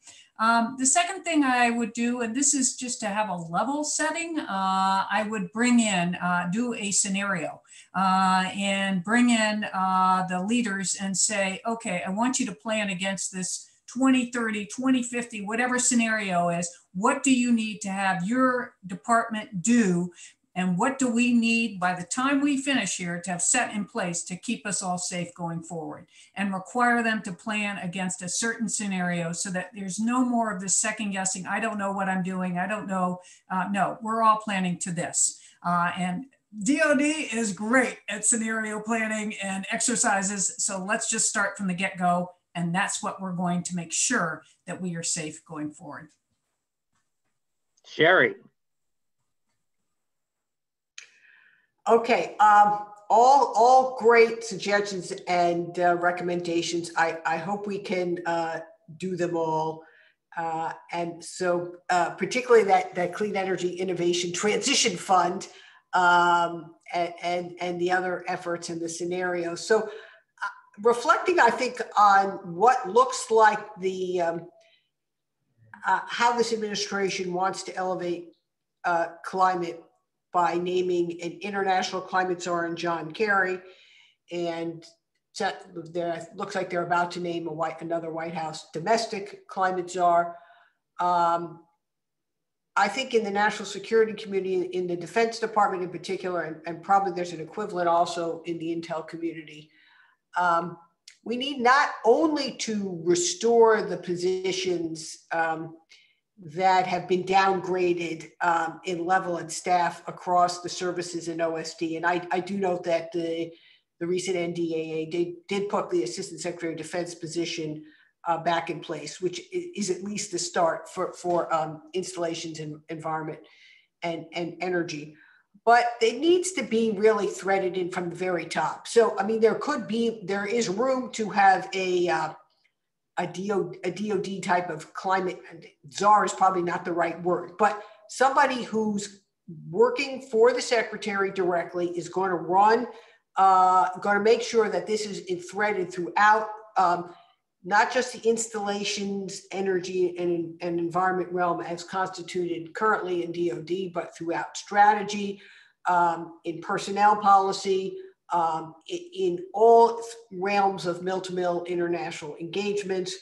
Um, the second thing I would do, and this is just to have a level setting, uh, I would bring in, uh, do a scenario uh, and bring in uh, the leaders and say, okay, I want you to plan against this 2030, 2050, whatever scenario is. What do you need to have your department do and what do we need by the time we finish here to have set in place to keep us all safe going forward and require them to plan against a certain scenario so that there's no more of this second guessing. I don't know what I'm doing. I don't know. Uh, no, we're all planning to this. Uh, and DOD is great at scenario planning and exercises. So let's just start from the get go. And that's what we're going to make sure that we are safe going forward. Sherri. Okay, um, all all great suggestions and uh, recommendations. I, I hope we can uh, do them all. Uh, and so uh, particularly that, that Clean Energy Innovation Transition Fund um, and, and, and, the other efforts in the scenario. So uh, reflecting, I think, on what looks like the, um, uh, how this administration wants to elevate climate by naming an international climate czar in John Kerry. And there looks like they're about to name a white, another White House domestic climate czar. Um, I think in the national security community, in the Defense Department in particular, and, and probably there's an equivalent also in the Intel community, um, we need not only to restore the positions um, that have been downgraded um, in level and staff across the services in OSD. And I, I do note that the, the recent NDAA did, did put the Assistant Secretary of Defense position uh, back in place, which is at least the start for, for um, installations in environment and, and energy. But it needs to be really threaded in from the very top. So, I mean, there could be, there is room to have a, uh, a DOD, a DOD type of climate czar is probably not the right word, but somebody who's working for the secretary directly is going to run, uh, going to make sure that this is threaded throughout um, not just the installations, energy, and, and environment realm as constituted currently in DOD, but throughout strategy, um, in personnel policy, um, in all realms of mill-to-mill international engagements,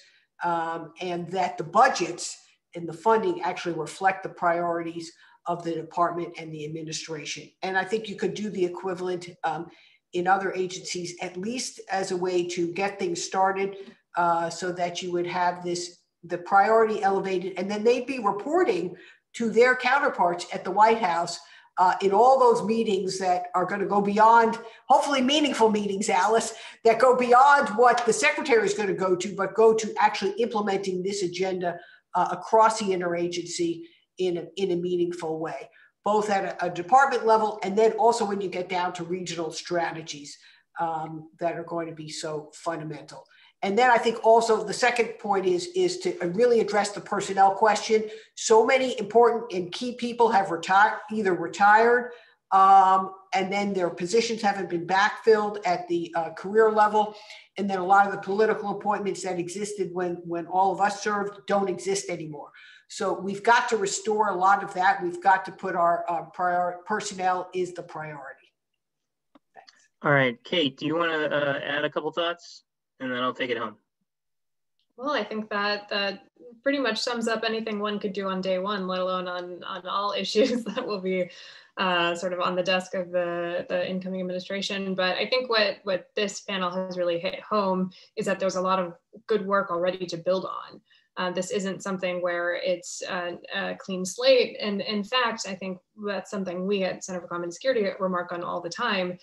um, and that the budgets and the funding actually reflect the priorities of the department and the administration. And I think you could do the equivalent um, in other agencies, at least as a way to get things started uh, so that you would have this, the priority elevated, and then they'd be reporting to their counterparts at the White House uh, in all those meetings that are going to go beyond, hopefully meaningful meetings, Alice, that go beyond what the secretary is going to go to, but go to actually implementing this agenda uh, across the interagency in a, in a meaningful way, both at a, a, department level and then also when you get down to regional strategies um, that are going to be so fundamental. And then I think also the second point is, is to really address the personnel question. So many important and key people have retired, either retired, um, and then their positions haven't been backfilled at the uh, career level. And then a lot of the political appointments that existed when, when all of us served don't exist anymore. So we've got to restore a lot of that. We've got to put our uh, prior personnel is the priority. Thanks. All right, Kate, do you want to uh, add a couple thoughts? And then I'll take it home. Well, I think that that pretty much sums up anything one could do on day one, let alone on on all issues that will be uh, sort of on the desk of the the incoming administration. But I think what what this panel has really hit home is that there's a lot of good work already to build on. Uh, this isn't something where it's a, a, clean slate. And in fact, I think that's something we at Center for Climate and Security remark on all the time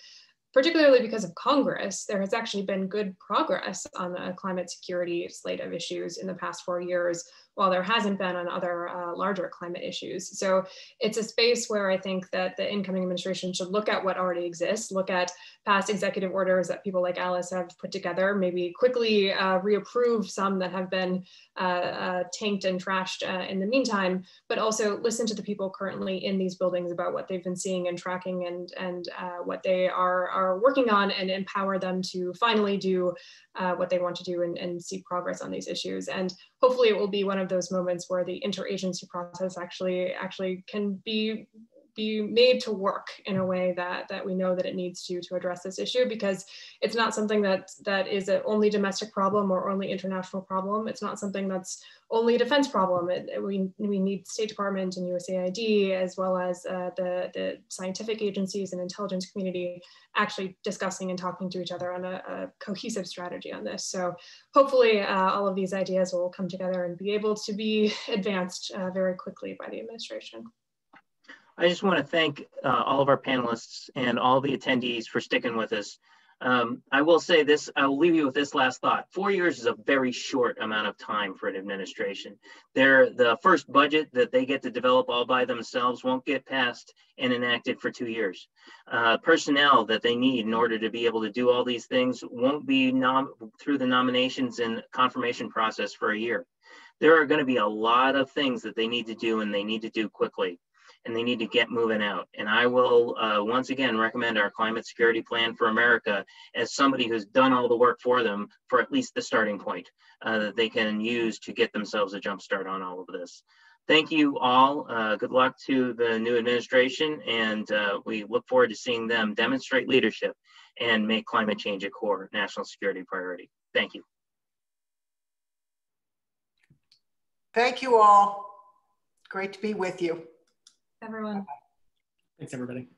particularly because of Congress, there has actually been good progress on the climate security slate of issues in the past four years, while there hasn't been on other uh, larger climate issues. So it's a space where I think that the incoming administration should look at what already exists, look at past executive orders that people like Alice have put together, maybe quickly uh, reapprove some that have been uh, uh tanked and trashed uh, in the meantime, but also listen to the people currently in these buildings about what they've been seeing and tracking and, and uh, what they are, are working on and empower them to finally do what they want to do and, and see progress on these issues. And hopefully it will be one of those moments where the interagency process actually actually can be be made to work in a way that that we know that it needs to to address this issue because it's not something that that is an only domestic problem or only international problem. It's not something that's only a defense problem. It, it, we, we need State Department and USAID as well as uh, the, the scientific agencies and intelligence community actually discussing and talking to each other on a, a cohesive strategy on this. So hopefully uh, all of these ideas will come together and be able to be advanced uh, very quickly by the administration. I just want to thank uh, all of our panelists and all the attendees for sticking with us. Um, I will say this, I will leave you with this last thought. Four years is a very short amount of time for an administration. They're, the first budget that they get to develop all by themselves won't get passed and enacted for two years. Uh, personnel that they need in order to be able to do all these things won't be through the nominations and confirmation process for a year. There are gonna be a lot of things that they need to do and they need to do quickly and they need to get moving out. And I will uh, once again recommend our climate security plan for America as somebody who's done all the work for them for at least the starting point uh, that they can use to get themselves a jump start on all of this. Thank you all. Uh, good luck to the new administration, and uh, we look forward to seeing them demonstrate leadership and make climate change a core national security priority. Thank you. Thank you all. Great to be with you everyone. Thanks, everybody.